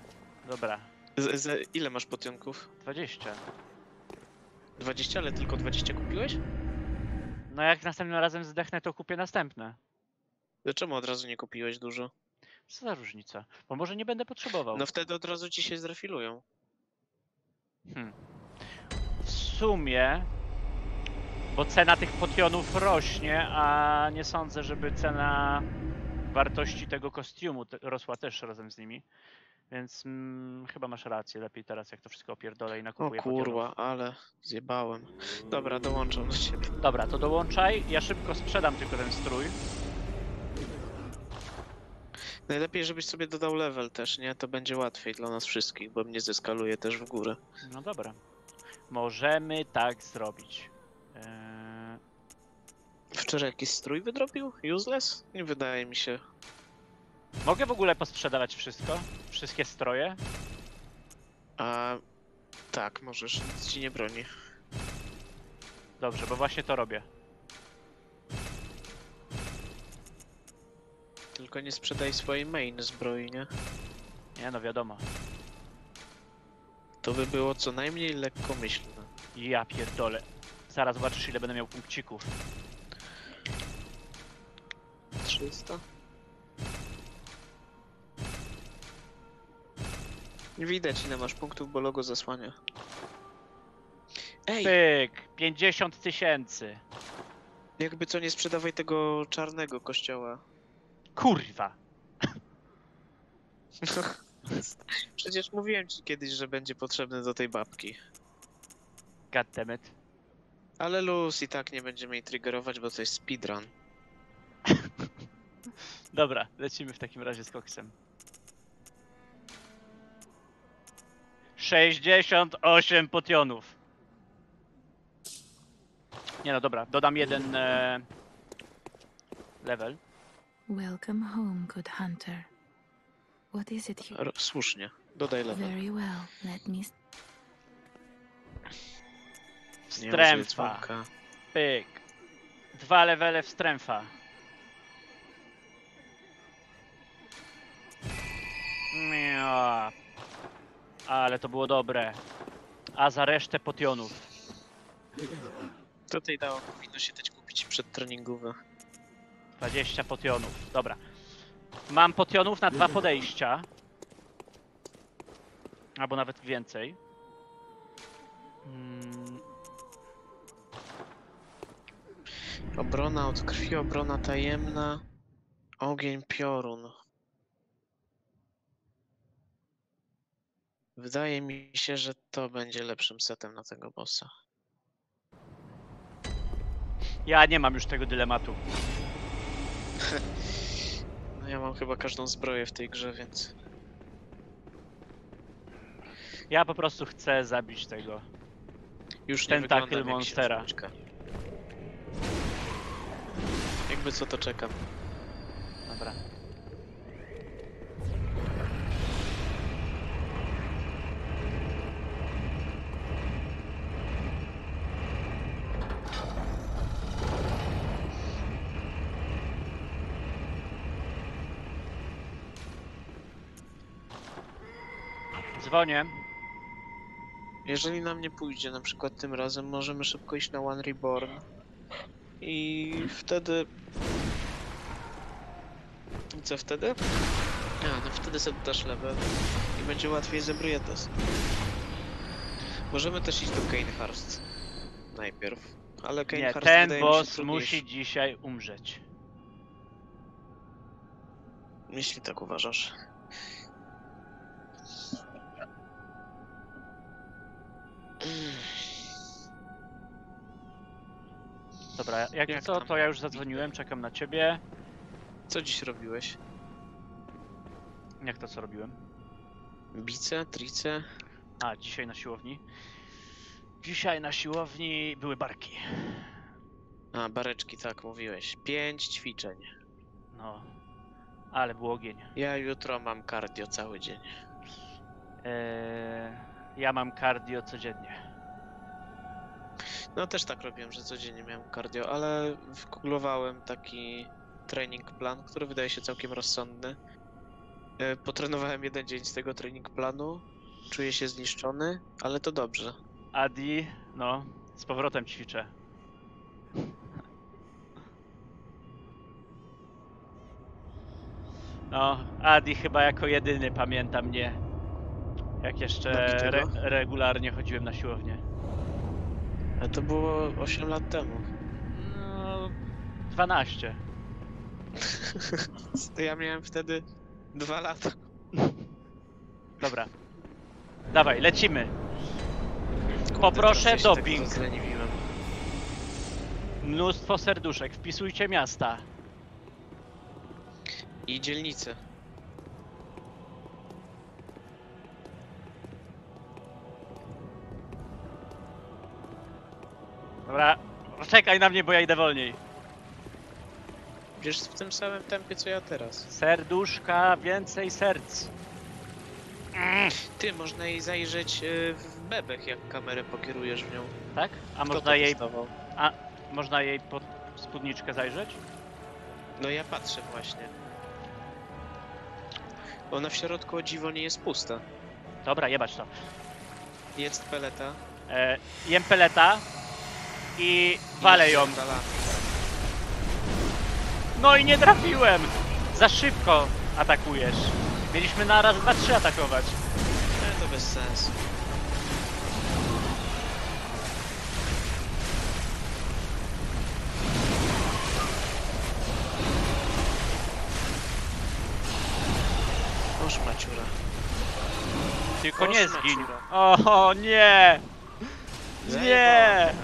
Dobra, Z, z, ile masz potionków? 20. 20, ale tylko 20 kupiłeś? No jak następnym razem zdechnę, to kupię następne. Dlaczego od razu nie kupiłeś dużo? Co za różnica? Bo może nie będę potrzebował. No wtedy od razu ci się zrefilują. Hmm. W sumie, bo cena tych potionów rośnie, a nie sądzę, żeby cena wartości tego kostiumu te, rosła też razem z nimi. Więc mm, chyba masz rację, lepiej teraz jak to wszystko opierdolę i O nakupuję kurwa, ale zjebałem. Dobra, dołączam do ciebie. potionów. Dobra, to dołączaj, ja szybko sprzedam tylko ten strój. Najlepiej, żebyś sobie dodał level też, nie? To będzie łatwiej dla nas wszystkich, bo mnie zeskaluje też w górę. No dobra. Możemy tak zrobić. Eee, Wczoraj jakiś strój wydrobił? Useless? Nie wydaje mi się. mogę w ogóle posprzedawać wszystko? Wszystkie stroje? A tak, możesz, nic ci nie broni. Dobrze, bo właśnie to robię. Tylko nie sprzedaj swojej main zbroi, nie? Nie no, wiadomo. To by było co najmniej lekkomyślne. Ja pierdolę. Zaraz zobaczysz ile będę miał punkcików. 300? Nie widać ile masz punktów, bo logo zasłania. Ej, Pyk! 50 tysięcy. jakby co nie sprzedawaj tego czarnego kościoła. Kurwa! Przecież mówiłem ci kiedyś, że będzie potrzebny do tej babki. Goddammit. Ale luz i tak nie będziemy jej triggerować, bo to jest speedrun. Dobra, lecimy w takim razie z koksem. 68 potionów. Nie no dobra, dodam jeden e, level. Welcome home, good hunter. What is it. R słusznie, dodaj level. Very well. Let me... s- Nie użyję Stręfa. dzwonka. Pyk. Dwa levele w stręfa. Mia. Ale to było dobre. A za resztę potionów. To tej dało, powinno się dać kupić przedtreningowe. 20 potionów. Dobra. Mam potionów na dwa podejścia. Albo nawet więcej. Mm, Obrona od krwi, obrona tajemna. Ogień piorun. Wydaje mi się, że to będzie lepszym setem na tego bossa. Ja nie mam już tego dylematu. No ja mam chyba każdą zbroję w tej grze, więc... Ja po prostu chcę zabić tego. Już nie Tentacle wyglądam jak monstera. księżniczka. Jakby co to czekam. Dobra. Dzwonię. Jeżeli nam nie pójdzie, na przykład tym razem, możemy szybko iść na One Reborn. I wtedy... I co wtedy? A, no wtedy sobie dasz level i będzie łatwiej z Ebrietas. Możemy też iść do Kaneharst najpierw, ale Nie, Kaneharst ten boss musi dzisiaj umrzeć. Jeśli tak uważasz. Dobra, jak, Jak co, tam? to ja już zadzwoniłem, czekam na ciebie. Co dziś robiłeś? Jak to co robiłem? Bice, trice? A, dzisiaj na siłowni. Dzisiaj na siłowni były barki. A, bareczki, tak, mówiłeś. Pięć ćwiczeń. No, ale był ogień. Ja jutro mam cardio cały dzień. Eee, ja mam cardio codziennie. No też tak robiłem, że codziennie miałem cardio, ale wgooglowałem taki training plan, który wydaje się całkiem rozsądny. E, Potrenowałem jeden dzień z tego training planu. Czuję się zniszczony, ale to dobrze. Adi, no, z powrotem ćwiczę. No, Adi chyba jako jedyny pamięta mnie. Jak jeszcze re regularnie chodziłem na siłownię. Ale to było 8 lat temu. No, 12. To ja miałem wtedy 2 lata. Dobra. Dawaj, lecimy. Kurde, Poproszę doping. Tak rozleniwiłem. Mnóstwo serduszek, wpisujcie miasta. I dzielnice. Dobra, czekaj na mnie, bo ja idę wolniej. Wiesz, w tym samym tempie co ja teraz. Serduszka, więcej serc. Ty, można jej zajrzeć y, w bebech, jak kamerę pokierujesz w nią. Tak? A Kto można jej, testował? można jej pod spódniczkę zajrzeć? No ja patrzę właśnie. Ona w środku o dziwo nie jest pusta. Dobra, jebać to. Jest peleta. E, jem peleta i walę ją. No i nie trafiłem! Za szybko atakujesz. Mieliśmy na raz, dwa, trzy atakować. Ale to bez sensu. Oż maciura. Tylko nie zgiń. O nie! Nie!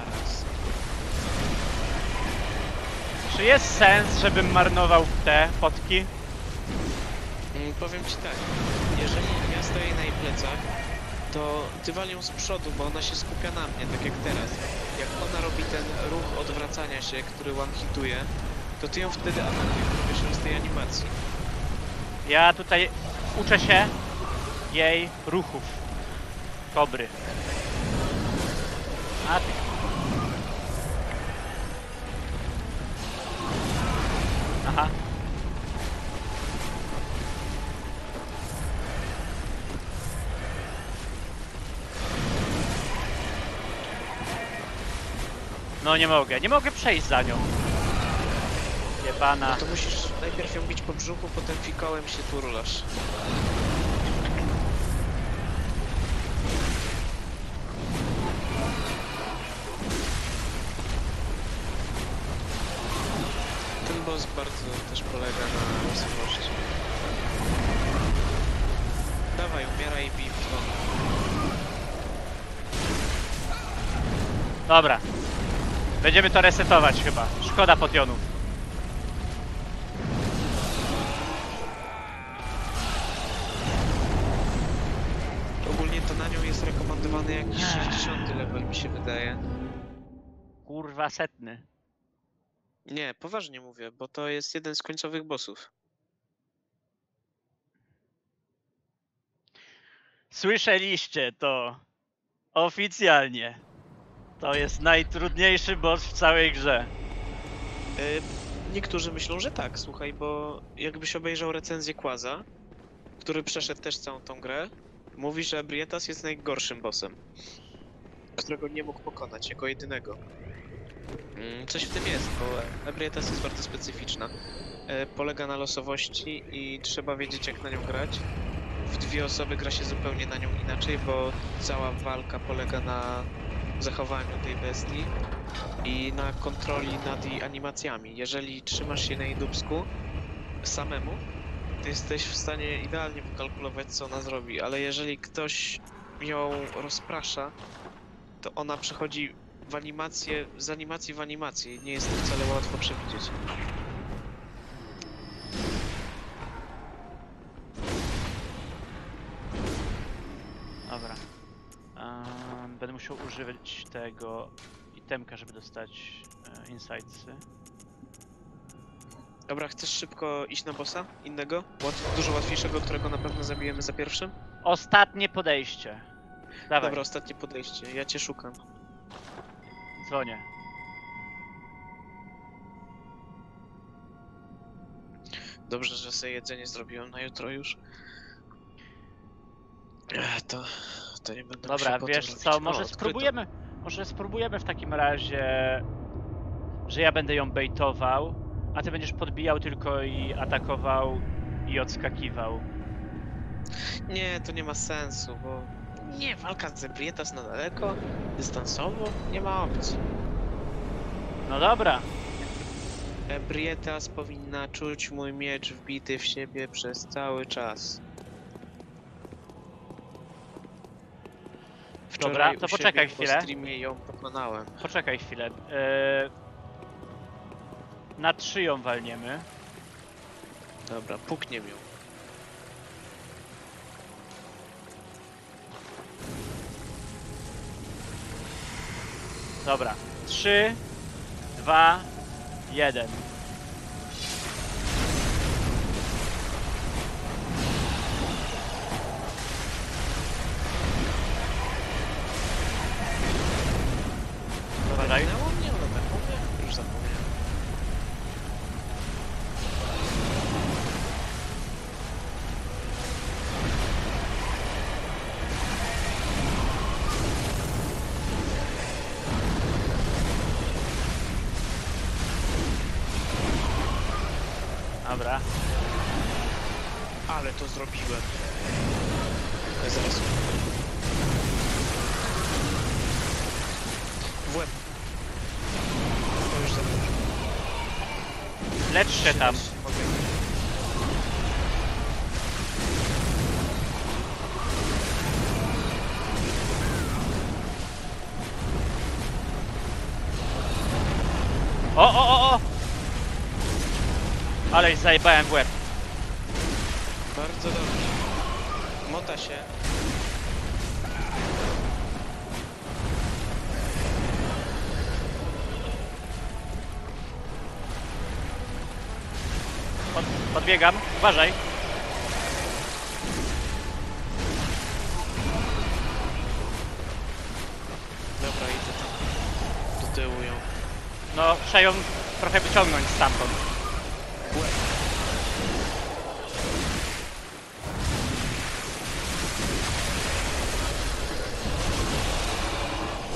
Czy jest sens, żebym marnował te potki? Mm, Powiem ci tak, jeżeli ja stoję na jej plecach, to ty wal ją z przodu, bo ona się skupia na mnie, tak jak teraz. Jak ona robi ten ruch odwracania się, który one hituje, to ty ją wtedy atakujesz, robisz ją z tej animacji. Ja tutaj uczę się jej ruchów. Kobry. A ty. No nie mogę, nie mogę przejść za nią. Jebana. No to musisz najpierw ją bić po brzuchu, potem fikołem się turlasz. Ten boss bardzo też polega na losowości. Dawaj umieraj i bij w dzwon. Dobra. Będziemy to resetować chyba. Szkoda potionów. Ogólnie to na nią jest rekomendowany jakiś 60 level, mi się wydaje. Kurwa setny. Nie, poważnie mówię, bo to jest jeden z końcowych bossów. Słyszeliście to. Oficjalnie. To jest najtrudniejszy boss w całej grze. Y, Niektórzy myślą, że tak, słuchaj, bo jakbyś obejrzał recenzję Quaza, który przeszedł też całą tą grę, mówi, że Brietas jest najgorszym bossem, którego nie mógł pokonać, jako jedynego. Mm, Coś w tym jest, bo Ebrietas jest bardzo specyficzna. E, Polega na losowości i trzeba wiedzieć jak na nią grać. W dwie osoby gra się zupełnie na nią inaczej, bo cała walka polega na zachowaniu tej bestii i na kontroli nad jej animacjami. Jeżeli trzymasz się na jej dubsku samemu, to jesteś w stanie idealnie wykalkulować, co ona zrobi, ale jeżeli ktoś ją rozprasza, to ona przechodzi w animację, z animacji w animację nie jest to wcale łatwo przewidzieć. Dobra. Ehm, będę musiał używać tego itemka, żeby dostać e, insightsy. Dobra, chcesz szybko iść na bossa? Innego? Łat dużo łatwiejszego, którego na pewno zabijemy za pierwszym? Ostatnie podejście. Dawaj, Dobra, ostatnie podejście. Ja cię szukam. dzwonię. Dobrze, że sobie jedzenie zrobiłem na jutro już. Ech, to, to nie będę Dobra, wiesz co, może spróbujemy, może spróbujemy w takim razie, że ja będę ją baitował, a ty będziesz podbijał tylko i atakował i odskakiwał. Nie, to nie ma sensu, bo... Nie, walka z Zebrietas na daleko, dystansowo, nie ma opcji. No dobra, Ebrietas powinna czuć mój miecz wbity w siebie przez cały czas. Dobra, to u siebie poczekaj po chwilę. streamie ją pokonałem. poczekaj chwilę. Eee, na trzy ją walniemy. Dobra, pukniem ją. Dobra, trzy, dwa, jeden. Mal rein. Lecz się tam. O, o, o, o! Ale zajebałem w łeb. Bardzo dobrze. Mota się. Pod, podbiegam. Uważaj. Dobra, idę tam. Do tyłu ją. No, trzeba ją trochę wyciągnąć stamtąd.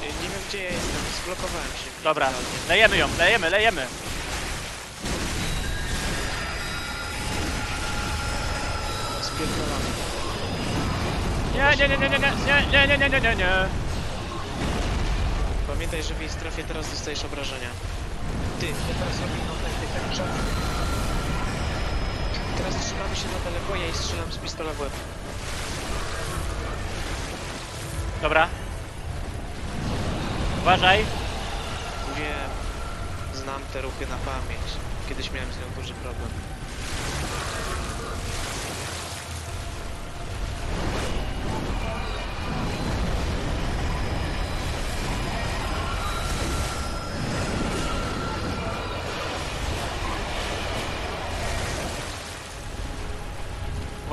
Nie wiem gdzie ja jestem, zblokowałem się. Dobra, lejemy ją, lejemy, lejemy. nie, nie, nie, nie, nie, nie. Pamiętaj, że w jej strefie teraz dostajesz obrażenia. Ty, tak teraz robimy na. Teraz trzymamy się na daleko, ja jej strzelam z pistola w łeb. Dobra. Uważaj. Wiem. Znam te ruchy na pamięć. Kiedyś miałem z nią duży problem.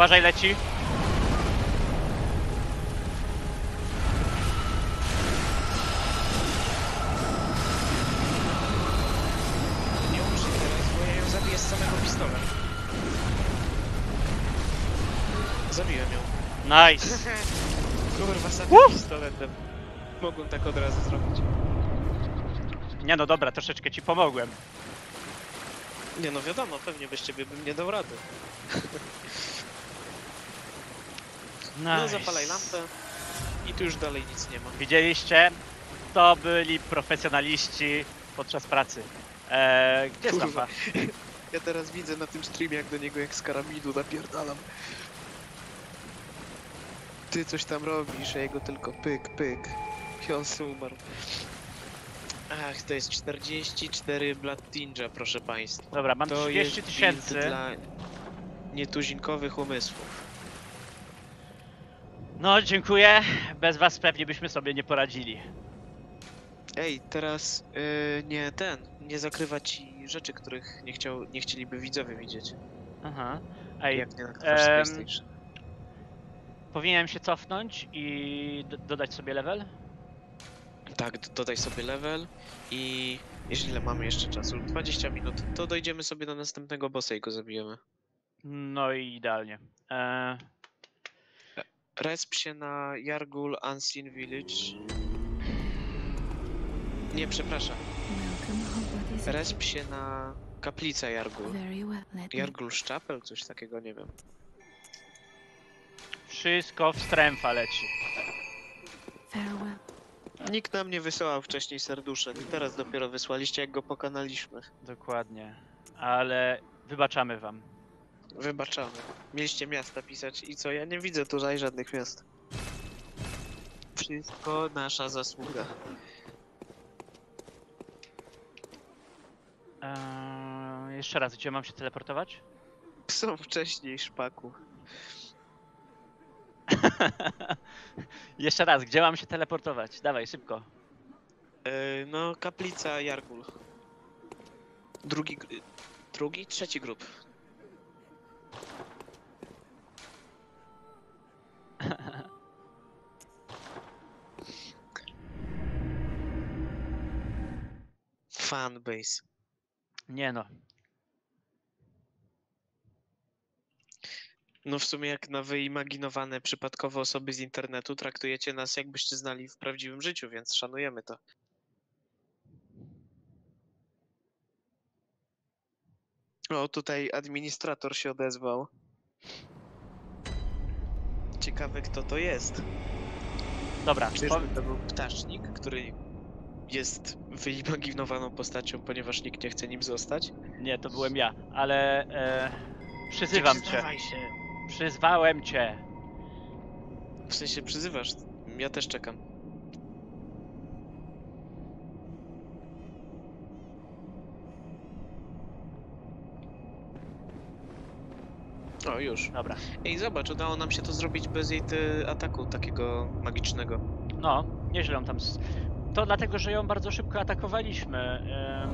Uważaj, leci. Nie umrzyj teraz, bo ja ją zabiję z samego pistoletu. Zabiłem ją. Nice. Kurwa, samym pistoletem. Mogłem tak od razu zrobić. Nie no dobra, troszeczkę ci pomogłem. Nie no wiadomo, pewnie bez ciebie bym nie dał rady. No Nice. zapalaj lampę. I tu już dalej nic nie ma. Widzieliście? To byli profesjonaliści podczas pracy. Eee, gdzie jest lampa? Ja teraz widzę na tym streamie, jak do niego jak z karabinu napierdalam. Ty coś tam robisz, a jego tylko pyk, pyk. I on umarł. Ach, to jest 44 Blood Ninja, proszę państwa. Dobra, mam To 30 jest build tysięcy. dla nietuzinkowych umysłów. No, dziękuję. Bez was pewnie byśmy sobie nie poradzili. Ej, teraz yy, nie ten, nie zakrywa ci rzeczy, których nie, chciał, nie chcieliby widzowie widzieć. Aha. Ej, jak nie nagrywasz z em, PlayStation. powinienem się cofnąć i do- dodać sobie level? Tak, dodaj sobie level i jeżeli mamy jeszcze czasu, 20 minut, to dojdziemy sobie do następnego bossa i go zabijemy. No i idealnie. Eee, Resp się na Yargul Unseen Village. Nie, przepraszam. Resp się na kaplicę Yargul. Very well. Let me. Yargul Chapel, coś takiego, nie wiem. wszystko w stręfa leci. Farewell. Nikt nam nie wysyłał wcześniej serduszek, teraz dopiero wysłaliście, jak go pokonaliśmy. Dokładnie. Ale wybaczamy wam. Wybaczamy. Mieliście miasta pisać i co? Ja nie widzę tutaj żadnych miast. Wszystko nasza zasługa. Eee, jeszcze raz, gdzie mam się teleportować? Są wcześniej szpaku. jeszcze raz, gdzie mam się teleportować? Dawaj, szybko. Yy, no, kaplica Jargul. Drugi, drugi, trzeci grup. Fanbase. Nie no. No w sumie jak na wyimaginowane przypadkowe osoby z internetu traktujecie nas jakbyście znali w prawdziwym życiu, więc szanujemy to. O, tutaj administrator się odezwał. Ciekawe kto to jest. Dobra, Czyżby to był ptasznik, który jest wyimaginowaną postacią, ponieważ nikt nie chce nim zostać? nie, to byłem ja, ale e, przyzywam cię. Się. Przyzwałem cię. W sensie przyzywasz. Ja też czekam. O, już. Dobra. Ej, zobacz, udało nam się to zrobić bez jej ty, ataku takiego magicznego. No, nieźle ją tam. s- To dlatego, że ją bardzo szybko atakowaliśmy. em,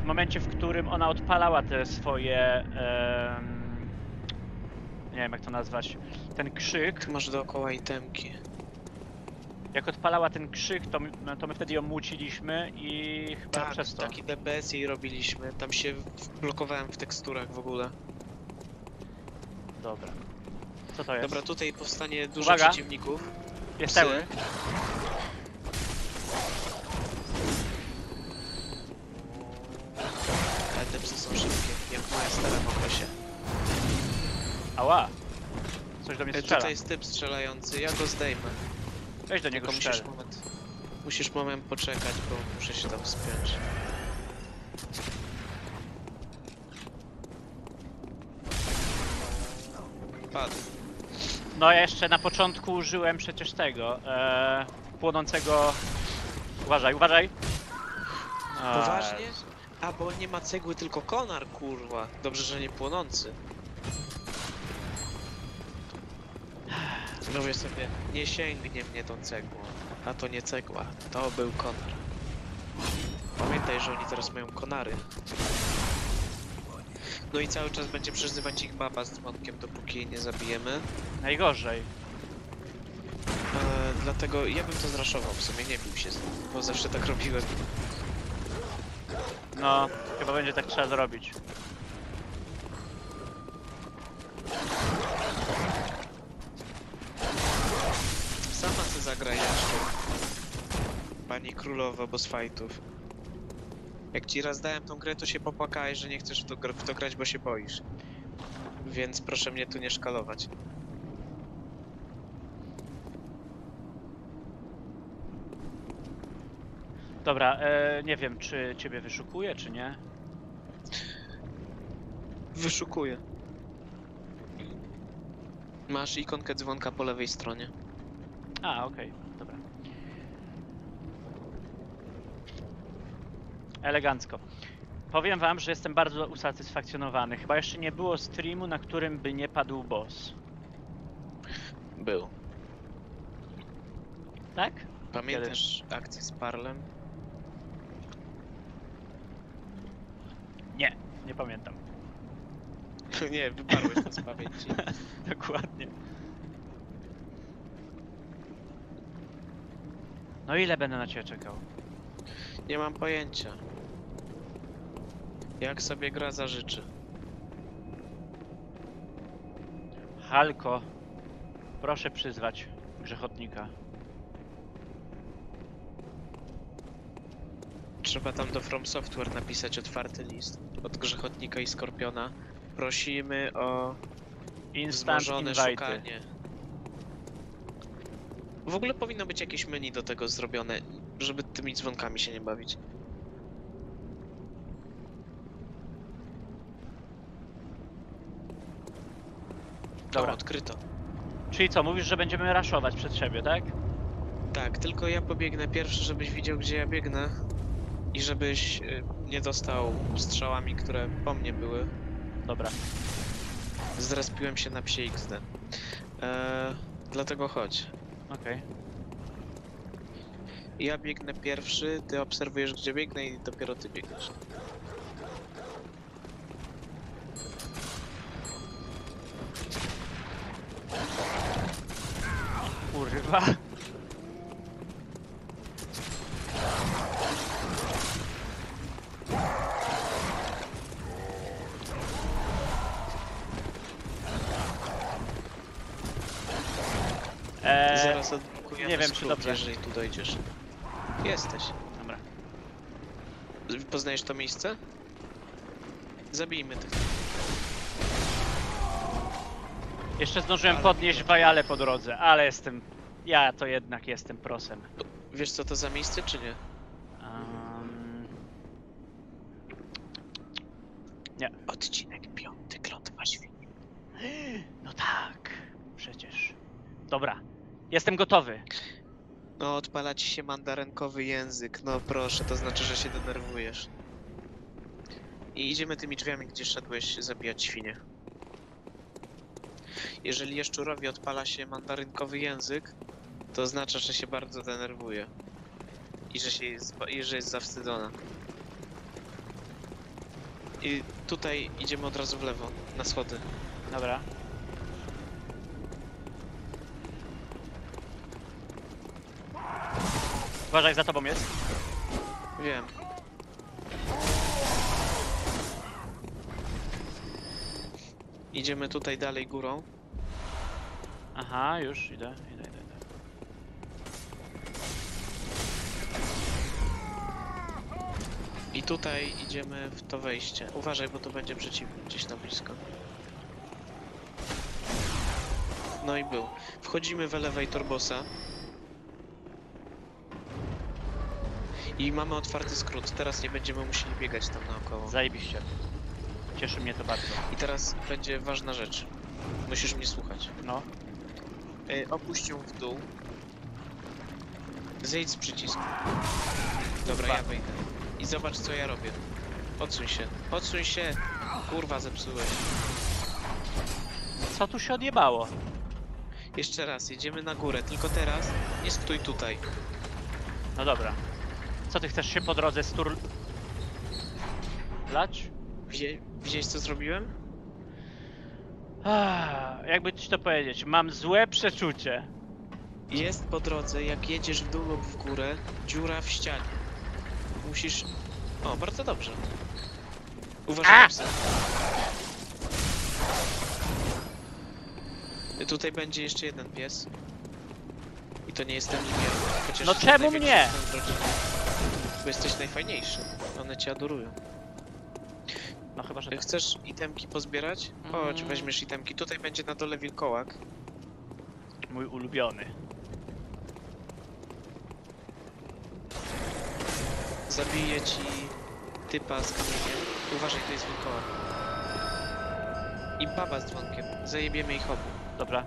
W momencie, w którym ona odpalała te swoje. em, Nie wiem jak to nazwać. Ten krzyk. Tu masz dookoła itemki. Jak odpalała ten krzyk, to my, to my wtedy ją muciliśmy i chyba Tak, przez to. taki DPS jej robiliśmy. Tam się w- blokowałem w teksturach w ogóle. Dobra. Co to jest? Dobra, tutaj powstanie dużo Uwaga. przeciwników. Ale te psy są szybkie, jak moja stara w okresie. Ała. Coś do mnie E, strzela. Tutaj jest typ strzelający, ja go zdejmę. Weź do niego Tylko strzel. musisz moment. Musisz moment poczekać, bo muszę się tam spiąć. Padł. No ja jeszcze na początku użyłem przecież tego, e, płonącego... Uważaj, uważaj! O, Poważnie? Jezu. A, bo nie ma cegły, tylko konar, kurwa. Dobrze, że nie płonący. Mówię sobie, nie sięgnie mnie tą cegłą. A to nie cegła, to był konar. Pamiętaj, że oni teraz mają konary. No i cały czas będzie przezywać ich baba z dzwonkiem, dopóki jej nie zabijemy. Najgorzej. E, dlatego ja bym to zraszował w sumie, nie bił się z nim, bo zawsze tak robiłem. No, chyba będzie tak trzeba zrobić. Sama se zagra jeszcze. Pani królowa boss fightów. Jak ci raz dałem tą grę, to się popłakałeś, że nie chcesz w to, w to grać, bo się boisz. Więc proszę mnie tu nie szkalować. Dobra, e, nie wiem, czy ciebie wyszukuje, czy nie. Wyszukuję. Masz ikonkę dzwonka po lewej stronie. A, okej, dobra. Elegancko. Powiem wam, że jestem bardzo usatysfakcjonowany. Chyba jeszcze nie było streamu, na którym by nie padł boss. Był. Tak? Pamiętasz akcję z Parlem? Nie, nie pamiętam. nie, wyparłeś to z pamięci. Dokładnie. No ile będę na ciebie czekał? Nie mam pojęcia. Jak sobie gra zażyczy. Halko, proszę przyzwać grzechotnika. Trzeba tam do From Software napisać otwarty list od Grzechotnika i Skorpiona. Prosimy o Instant wzmożone invite. szukanie. W ogóle powinno być jakieś menu do tego zrobione, żeby tymi dzwonkami się nie bawić. Dobra, odkryto. Czyli co, mówisz, że będziemy raszować przed siebie, tak? Tak, tylko ja pobiegnę pierwszy, żebyś widział, gdzie ja biegnę. I żebyś y, nie dostał strzałami, które po mnie były. Dobra. Zrespiłem się na psie XD. Eee, dlatego chodź. Okej. Ja biegnę pierwszy, ty obserwujesz gdzie biegnę i dopiero ty biegniesz. Kurwa. Eee, Zaraz nie wiem, czy skrót, dobrze. jeżeli tu dojdziesz. Jesteś. Dobra. Poznajesz to miejsce? Zabijmy tych. Jeszcze zdążyłem Ale- podnieść wajale po drodze, ale jestem... Ja to jednak jestem prosem. Wiesz co to za miejsce, czy nie? Um, Odcinek piąty, klątwa świni. no tak, przecież. Dobra, jestem gotowy. No, odpala ci się mandarynkowy język. No proszę, to znaczy, że się denerwujesz. I idziemy tymi drzwiami, gdzie szedłeś zabijać świnie. Jeżeli jaszczurowi odpala się mandarynkowy język, to oznacza, że się bardzo denerwuje. I że się jest, i że jest zawstydzona. I tutaj idziemy od razu w lewo, na schody. Dobra. Uważaj, za tobą jest. Wiem. Idziemy tutaj dalej górą. Aha, już idę, idę, idę. idę. I tutaj idziemy w to wejście. Uważaj, bo to będzie przeciwnik gdzieś na blisko. No i był. Wchodzimy w elevator bossa. I mamy otwarty skrót. Teraz nie będziemy musieli biegać tam naokoło. Zajebiście. Cieszy mnie to bardzo. I teraz będzie ważna rzecz. Musisz mnie słuchać. No, E, opuść ją w dół. Zejdź z przycisku. Dobra, ja wyjdę. I zobacz co ja robię. Odsuń się. Odsuń się! Kurwa, zepsułeś. Co tu się odjebało? Jeszcze raz, jedziemy na górę, tylko teraz nie stój tutaj. No dobra. Co ty chcesz się po drodze stur... Lać? Wie, widziałeś co zrobiłem? Ah, jakby ci to powiedzieć, mam złe przeczucie. Jest po drodze, jak jedziesz w dół lub w górę, dziura w ścianie. Musisz... O, bardzo dobrze. Uważaj psy. Tutaj będzie jeszcze jeden pies. I to nie jest ten imię, chociaż No czemu mnie? Bo jesteś najfajniejszy. One cię adorują. No chyba, że tak. Chcesz itemki pozbierać? Chodź, Mm. weźmiesz itemki. Tutaj będzie na dole wilkołak. mój ulubiony. Zabiję ci typa z kamieniem. Uważaj, to jest wilkołak. I baba z dzwonkiem. Zajebiemy ich obu. Dobra.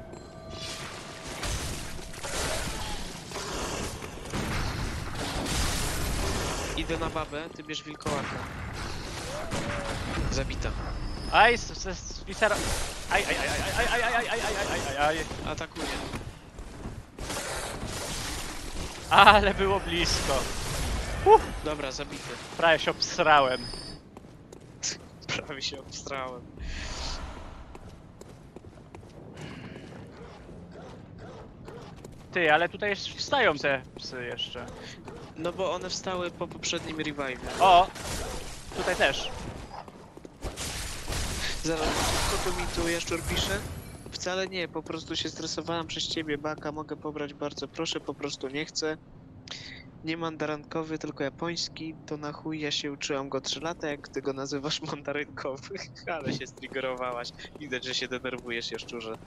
Idę na babę, ty bierz wilkołaka. Zabita. Aj, Wisera... Aj, aj, aj, aj, aj, aj, aj, aj, aj, aj, aj, aj. Atakuje. Ale było blisko. Dobra, zabity. Prawie się obsrałem. Prawie się obstrałem. Ty, ale tutaj wstają te psy jeszcze. No bo one wstały po poprzednim revive. O! Tutaj też. Zaraz, co tu mi tu jaszczur pisze? Wcale nie, po prostu się stresowałem przez ciebie, Baka, mogę pobrać bardzo proszę, po prostu nie chcę. Nie mandarankowy, tylko japoński, to na chuj ja się uczyłam go 3 lata, jak ty go nazywasz mandarynkowy. Ale się striggerowałaś. Widać, że się denerwujesz, jaszczurze.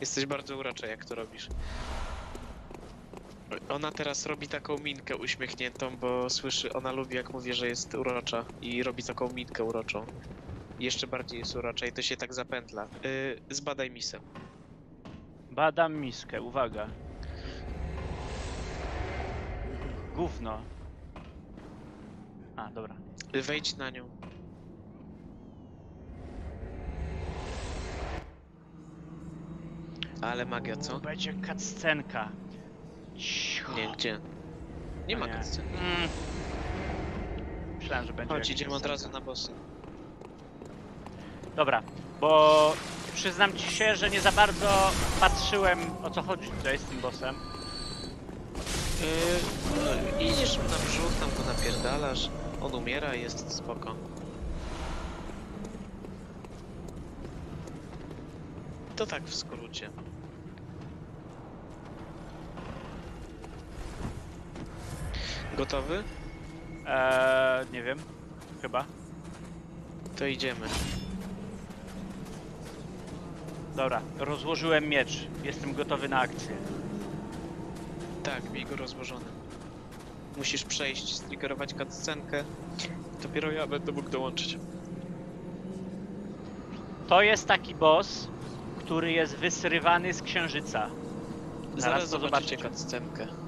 Jesteś bardzo urocza, jak to robisz. Ona teraz robi taką minkę uśmiechniętą, bo słyszy, ona lubi jak mówię, że jest urocza i robi taką minkę uroczą. Jeszcze bardziej jest urocza i to się tak zapętla. Yy, zbadaj misę. Badam miskę, uwaga. Gówno. A, dobra. Yy, wejdź na nią. Ale magia, co? Będzie cutscenka. Cicho. Nie, gdzie? Nie ma A cutscen. Mm. Myślałem, że będzie Chodź, idziemy od razu na bossy. Dobra, bo przyznam ci się, że nie za bardzo patrzyłem o co chodzi tutaj z tym bossem. Yy, no, idziesz mu na brzuch, tam go napierdalasz. On umiera, jest spoko. To tak w skrócie. Gotowy? Eee, nie wiem. Chyba. To idziemy. Dobra, rozłożyłem miecz. Jestem gotowy na akcję. Tak, bij go rozłożony. Musisz przejść, striggerować cutscenkę. Dopiero ja będę mógł dołączyć. To jest taki boss, który jest wysrywany z księżyca. Zaraz zobaczycie zobaczycie. cutscenkę.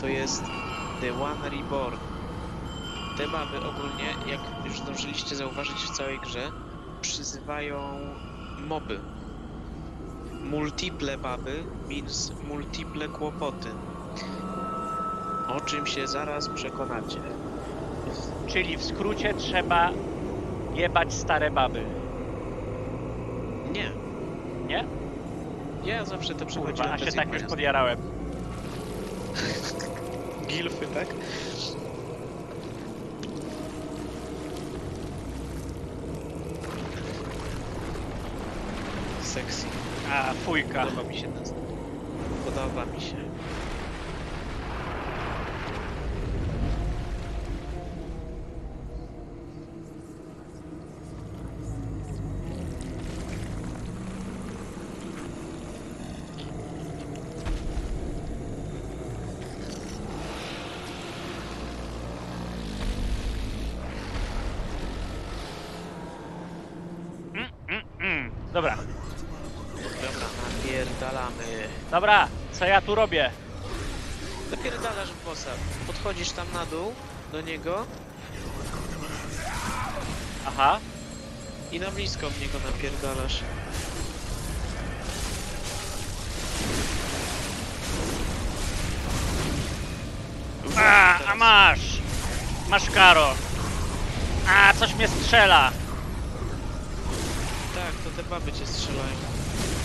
To jest The One Reborn. Te baby ogólnie, jak już zdążyliście zauważyć w całej grze, przyzywają moby. Multiple baby means multiple kłopoty. O czym się zaraz przekonacie. Czyli w skrócie trzeba jebać stare baby. Nie, Nie? ja zawsze to Kurwa, przechodziłem a się tak już podjarałem. Gilfy, tak? Sexy. A, fujka. Podoba mi się ten. Podoba mi się. Mm, mm, mm. Dobra. Dobra, co ja tu robię? Napierdalasz w bossa. Podchodzisz tam na dół do niego Aha. i na blisko w niego napierdalasz. A, a masz! Masz karo! A, coś mnie strzela! Tak, to te baby cię strzelają.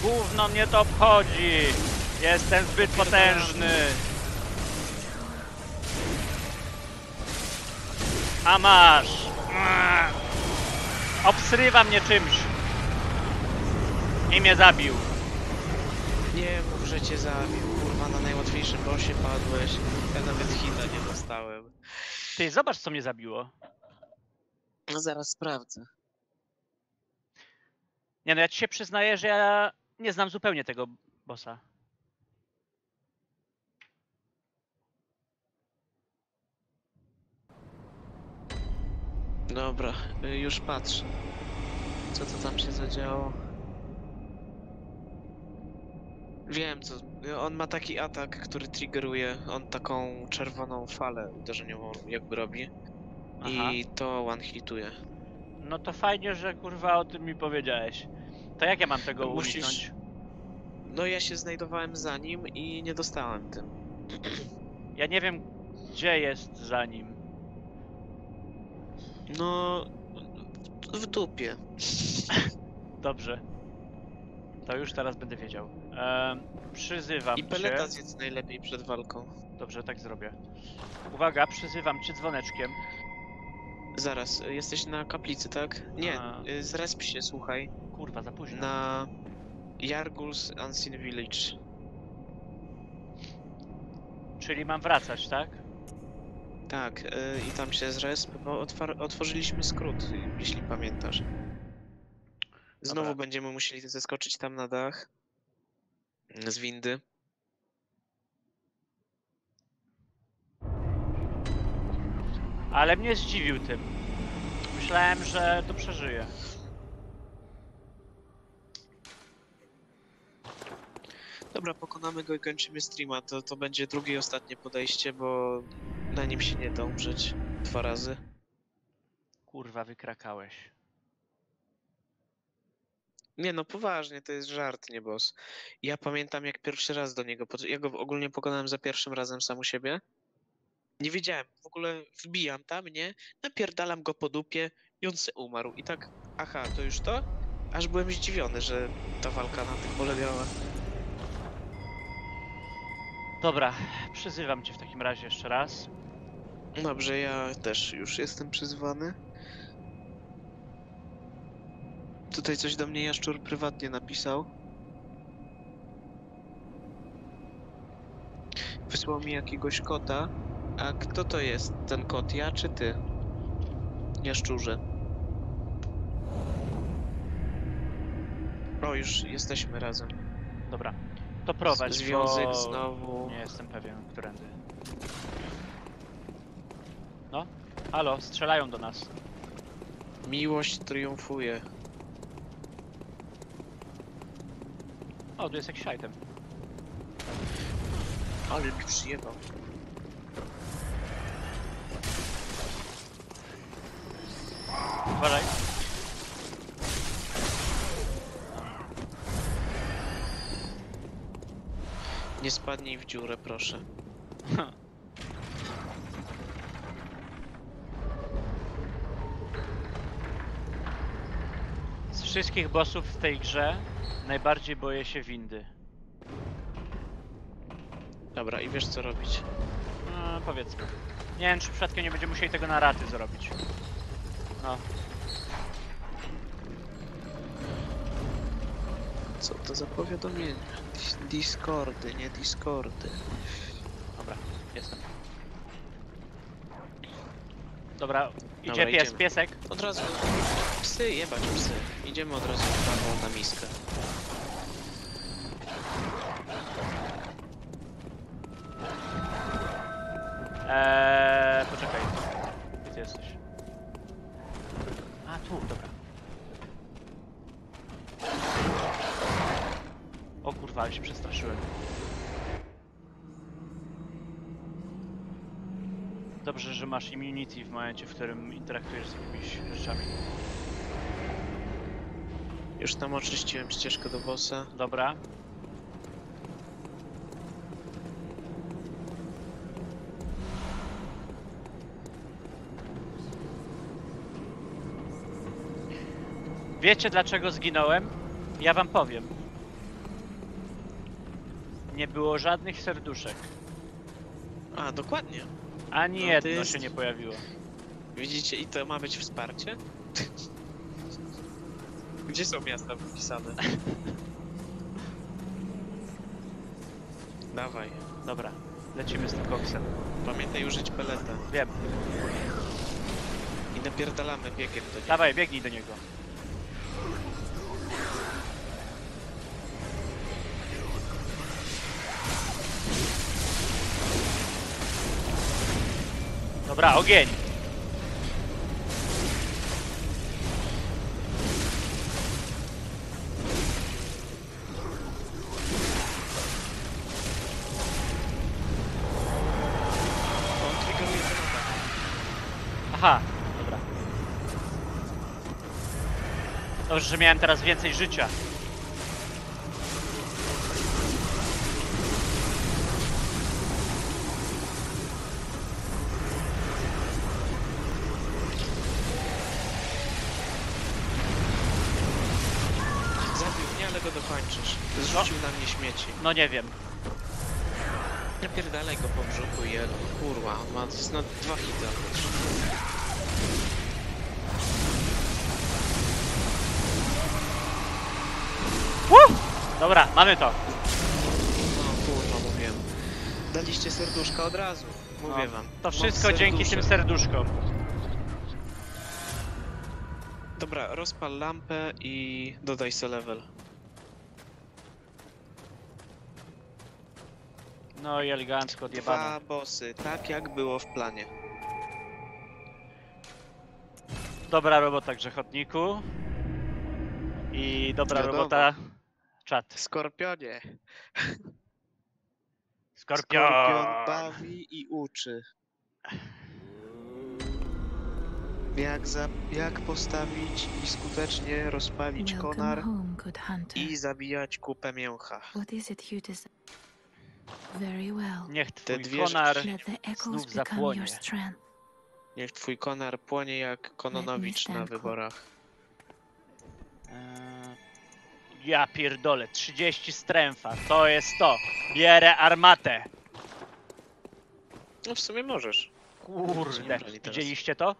Gówno mnie to obchodzi! Jestem zbyt potężny! A masz! Obsrywa mnie czymś! I mnie zabił. Nie mów, że cię zabił. Kurwa, na najłatwiejszym bossie padłeś. Ja nawet hita nie dostałem. Ty, zobacz co mnie zabiło. No zaraz sprawdzę. Nie no, ja ci się przyznaję, że ja nie znam zupełnie tego bossa. Dobra, y, już patrzę. Co to tam się zadziało? Wiem co. On ma taki atak, który triggeruje. On taką czerwoną falę uderzeniową jakby robi. Aha. I to one hituje. No to fajnie, że kurwa o tym mi powiedziałeś. To jak ja mam tego Musisz- uniknąć? No ja się znajdowałem za nim i nie dostałem tym. Ja nie wiem, gdzie jest za nim. No. W dupie. Dobrze. To już teraz będę wiedział. Em, przyzywam I cię. peleta zjedz najlepiej przed walką. Dobrze, tak zrobię. Uwaga, przyzywam cię dzwoneczkiem. Zaraz, jesteś na kaplicy, tak? Nie, A. y, zresp się, słuchaj. Kurwa, za późno. Na Jargul's Unseen Village. Czyli mam wracać, tak? Tak, y, i tam się zresp, bo otworzyliśmy skrót, jeśli pamiętasz. Znowu Dobra. będziemy musieli zeskoczyć tam na dach. Z windy. Ale mnie zdziwił tym. Myślałem, że to przeżyję. Dobra, pokonamy go i kończymy streama. To, to będzie drugie i ostatnie podejście, bo na nim się nie da umrzeć dwa razy. Kurwa, wykrakałeś. Nie no, poważnie, to jest żart, nie boss. Ja pamiętam jak pierwszy raz do niego, pod- ja go ogólnie pokonałem za pierwszym razem sam u siebie. Nie wiedziałem, w ogóle wbijam tam, nie? Napierdalam go po dupie i on se umarł. I tak, aha, to już to? Aż byłem zdziwiony, że ta walka na tym polegała. Dobra, przyzywam cię w takim razie jeszcze raz. Dobrze, ja też już jestem przyzwany. Tutaj coś do mnie Jaszczur prywatnie napisał. Wysłał mi jakiegoś kota. A kto to jest ten kot? Ja czy ty? Jaszczurze. O, już jesteśmy razem. Dobra, to prowadź, Związek bo znowu. Nie jestem pewien, którędy. No, halo, strzelają do nas. Miłość triumfuje. O, tu jest jakiś item. Ale mi przyjebał. Uważaj. Nie spadnij w dziurę, proszę. Z wszystkich bossów w tej grze najbardziej boję się windy. Dobra, i wiesz co robić. No, powiedzmy. Nie wiem, czy przypadkiem nie będziemy musieli tego na raty zrobić. No, Co to za powiadomienie? Dis- Discordy, nie Discordy. dobra, jestem. Dobra, idzie Dobra, pies, idziemy. piesek. Od razu. Psy, jebać psy. Idziemy od razu w prawo na miskę. Momencie, w którym interaktujesz z jakimiś rzeczami. Już tam oczyściłem ścieżkę do bossa. Dobra. Wiecie dlaczego zginąłem? Ja wam powiem. Nie było żadnych serduszek. A, dokładnie. Ani No, jedno jest- się nie pojawiło. Widzicie, i to ma być wsparcie? Gdzie są miasta wpisane? Dawaj. Dobra, lecimy z tym koksem. Pamiętaj użyć peleta. Wiem. I napierdalamy biegiem do niego. Dawaj, biegnij do niego. Dobra, ogień. Że miałem teraz więcej życia. Zabił mnie, ale go dokończysz. Zrzucił na mnie śmieci. No nie wiem. Napierdalaj go po brzuchu i. Kurwa, on ma no, dwa hity. Dobra, mamy to. No kurwa, mówiłem. Daliście serduszka od razu. Mówię No, wam. To wszystko dzięki tym serduszkom. Dobra, rozpal lampę i dodaj se level. No i elegancko odjebane. Dwa bossy, tak jak było w planie. Dobra robota grzechotniku. I dobra Wiadomo. robota czat. Skorpionie. Skorpion. Skorpion bawi i uczy. Jak, za, jak postawić i skutecznie rozpalić konar i zabijać kupę mięcha. What is it you desire? Very well. Niech twój dwie konar... Znów zapłonie. Niech twój konar płonie jak Kononowicz na wyborach. Eee, Ja pierdolę, 30 stręfa, to jest to. Bierę armatę. No w sumie możesz. Kurde, widzieliście to?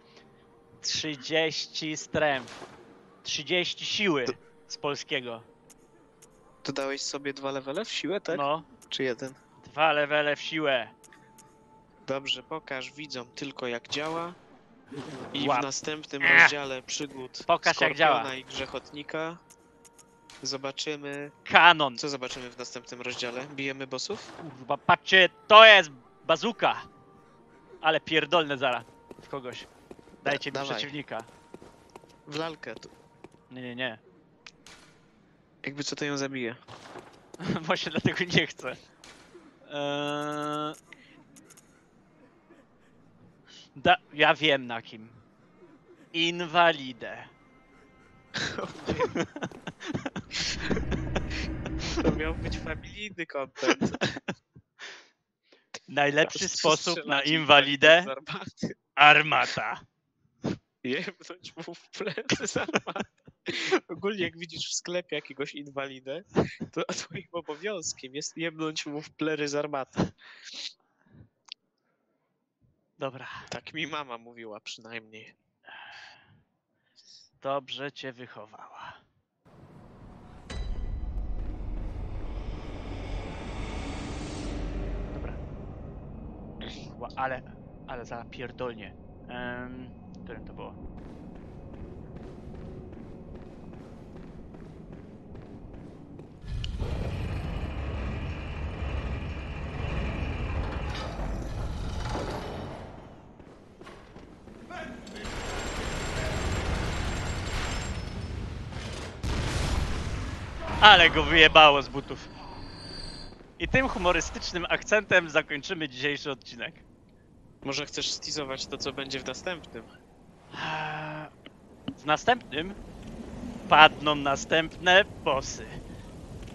30 stręf. 30 siły To- z polskiego. Dodałeś sobie dwa levele w siłę, tak? No, Czy jeden? dwa levele w siłę. Dobrze, pokaż widzom tylko jak działa. I Łap. w następnym Ech. rozdziale przygód Pokaż, jak działa. i Grzechotnika zobaczymy... Kanon. Co zobaczymy w następnym rozdziale? Bijemy bossów? Kurwa, patrzcie, to jest bazuka. Ale pierdolne zara w kogoś. Dajcie mi dawaj. przeciwnika. W lalkę. Tu. Nie, nie, nie. Jakby co to ją zabije. Właśnie dlatego nie chcę. Eee... Da, ja wiem na kim. Inwalidę. To miał być familijny content. Najlepszy sposób na inwalidę armata. Jebnąć mu w plecy z armaty. Ogólnie jak widzisz w sklepie jakiegoś inwalidę, to twoim obowiązkiem jest jebnąć mu w plery z armaty. Dobra, Tak mi mama mówiła przynajmniej. dobrze cię wychowała. Ale, ale za pierdolnie. Którym to było? Ale go wyjebało z butów. I tym humorystycznym akcentem zakończymy dzisiejszy odcinek. Może chcesz stizować to, co będzie w następnym? W następnym padną następne bossy.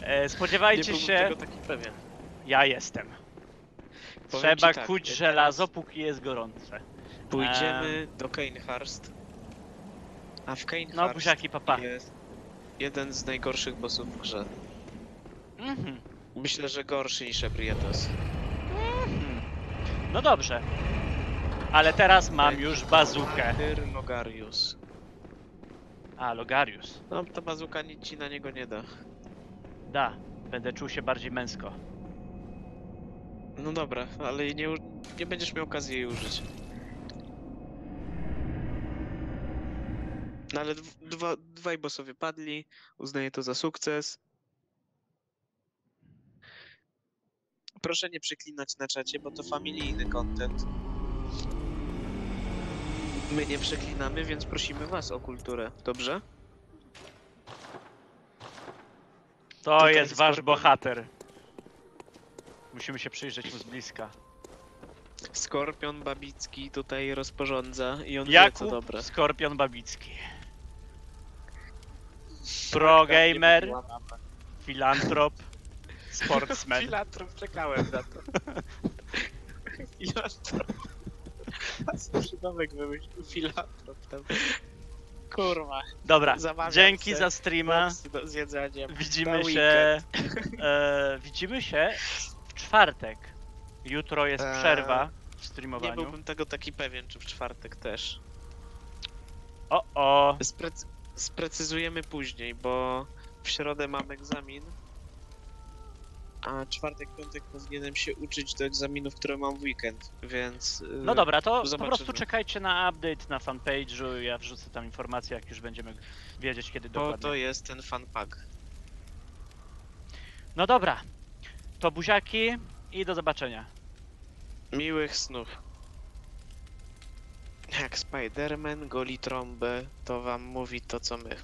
E, Nie spodziewajcie byłbym się, tego taki pewien. ja jestem. Powiem Trzeba tak, kuć żelazo, póki jest gorące. Pójdziemy do Kanehurst. A w Kanehurst No, buziaki, papa. jest jeden z najgorszych bossów w grze. Mhm. Myślę, że gorszy niż Ebrietos. Mhm. No dobrze. Ale teraz mam już bazukę. Tyr Logarius. A, Logarius. No, ta bazuka nic ci na niego nie da. Da, będę czuł się bardziej męsko. No dobra, ale nie, nie będziesz miał okazji jej użyć. No ale dw- dwa, dwaj bossowie padli, uznaję to za sukces. Proszę nie przeklinać na czacie, bo to familijny content. My nie przeklinamy, więc prosimy was o kulturę, dobrze? To Tutaj jest wasz Skorpion. bohater. Musimy się przyjrzeć mu z bliska. Skorpion Babicki tutaj rozporządza i on wie co Jakub dobre. Skorpion Babicki. Pro gamer, filantrop, sportsman. Filantrop, czekałem na to. Filantrop. Przydomek wymyślił filantrop tam. Kurwa. Dobra, Zamawiam dzięki se za streama. boksy do zjedzenia. Widzimy na się. E, widzimy się w czwartek. Jutro jest Eee, przerwa w Nie streamowaniu. byłbym tego taki pewien, czy w czwartek też. O, o. Sprecy sprecyzujemy później, bo w środę mam egzamin. A czwartek, piątek powinienem się uczyć do egzaminów, które mam w weekend, więc. yy, No dobra, to po zobaczymy. prostu czekajcie na update na fanpage'u. Ja wrzucę tam informacje, jak już będziemy wiedzieć, kiedy Bo dokładnie. to jest ten fan pack. No dobra, to buziaki i do zobaczenia. Miłych snów. Jak Spider-Man goli trąbę, to wam mówi to co my.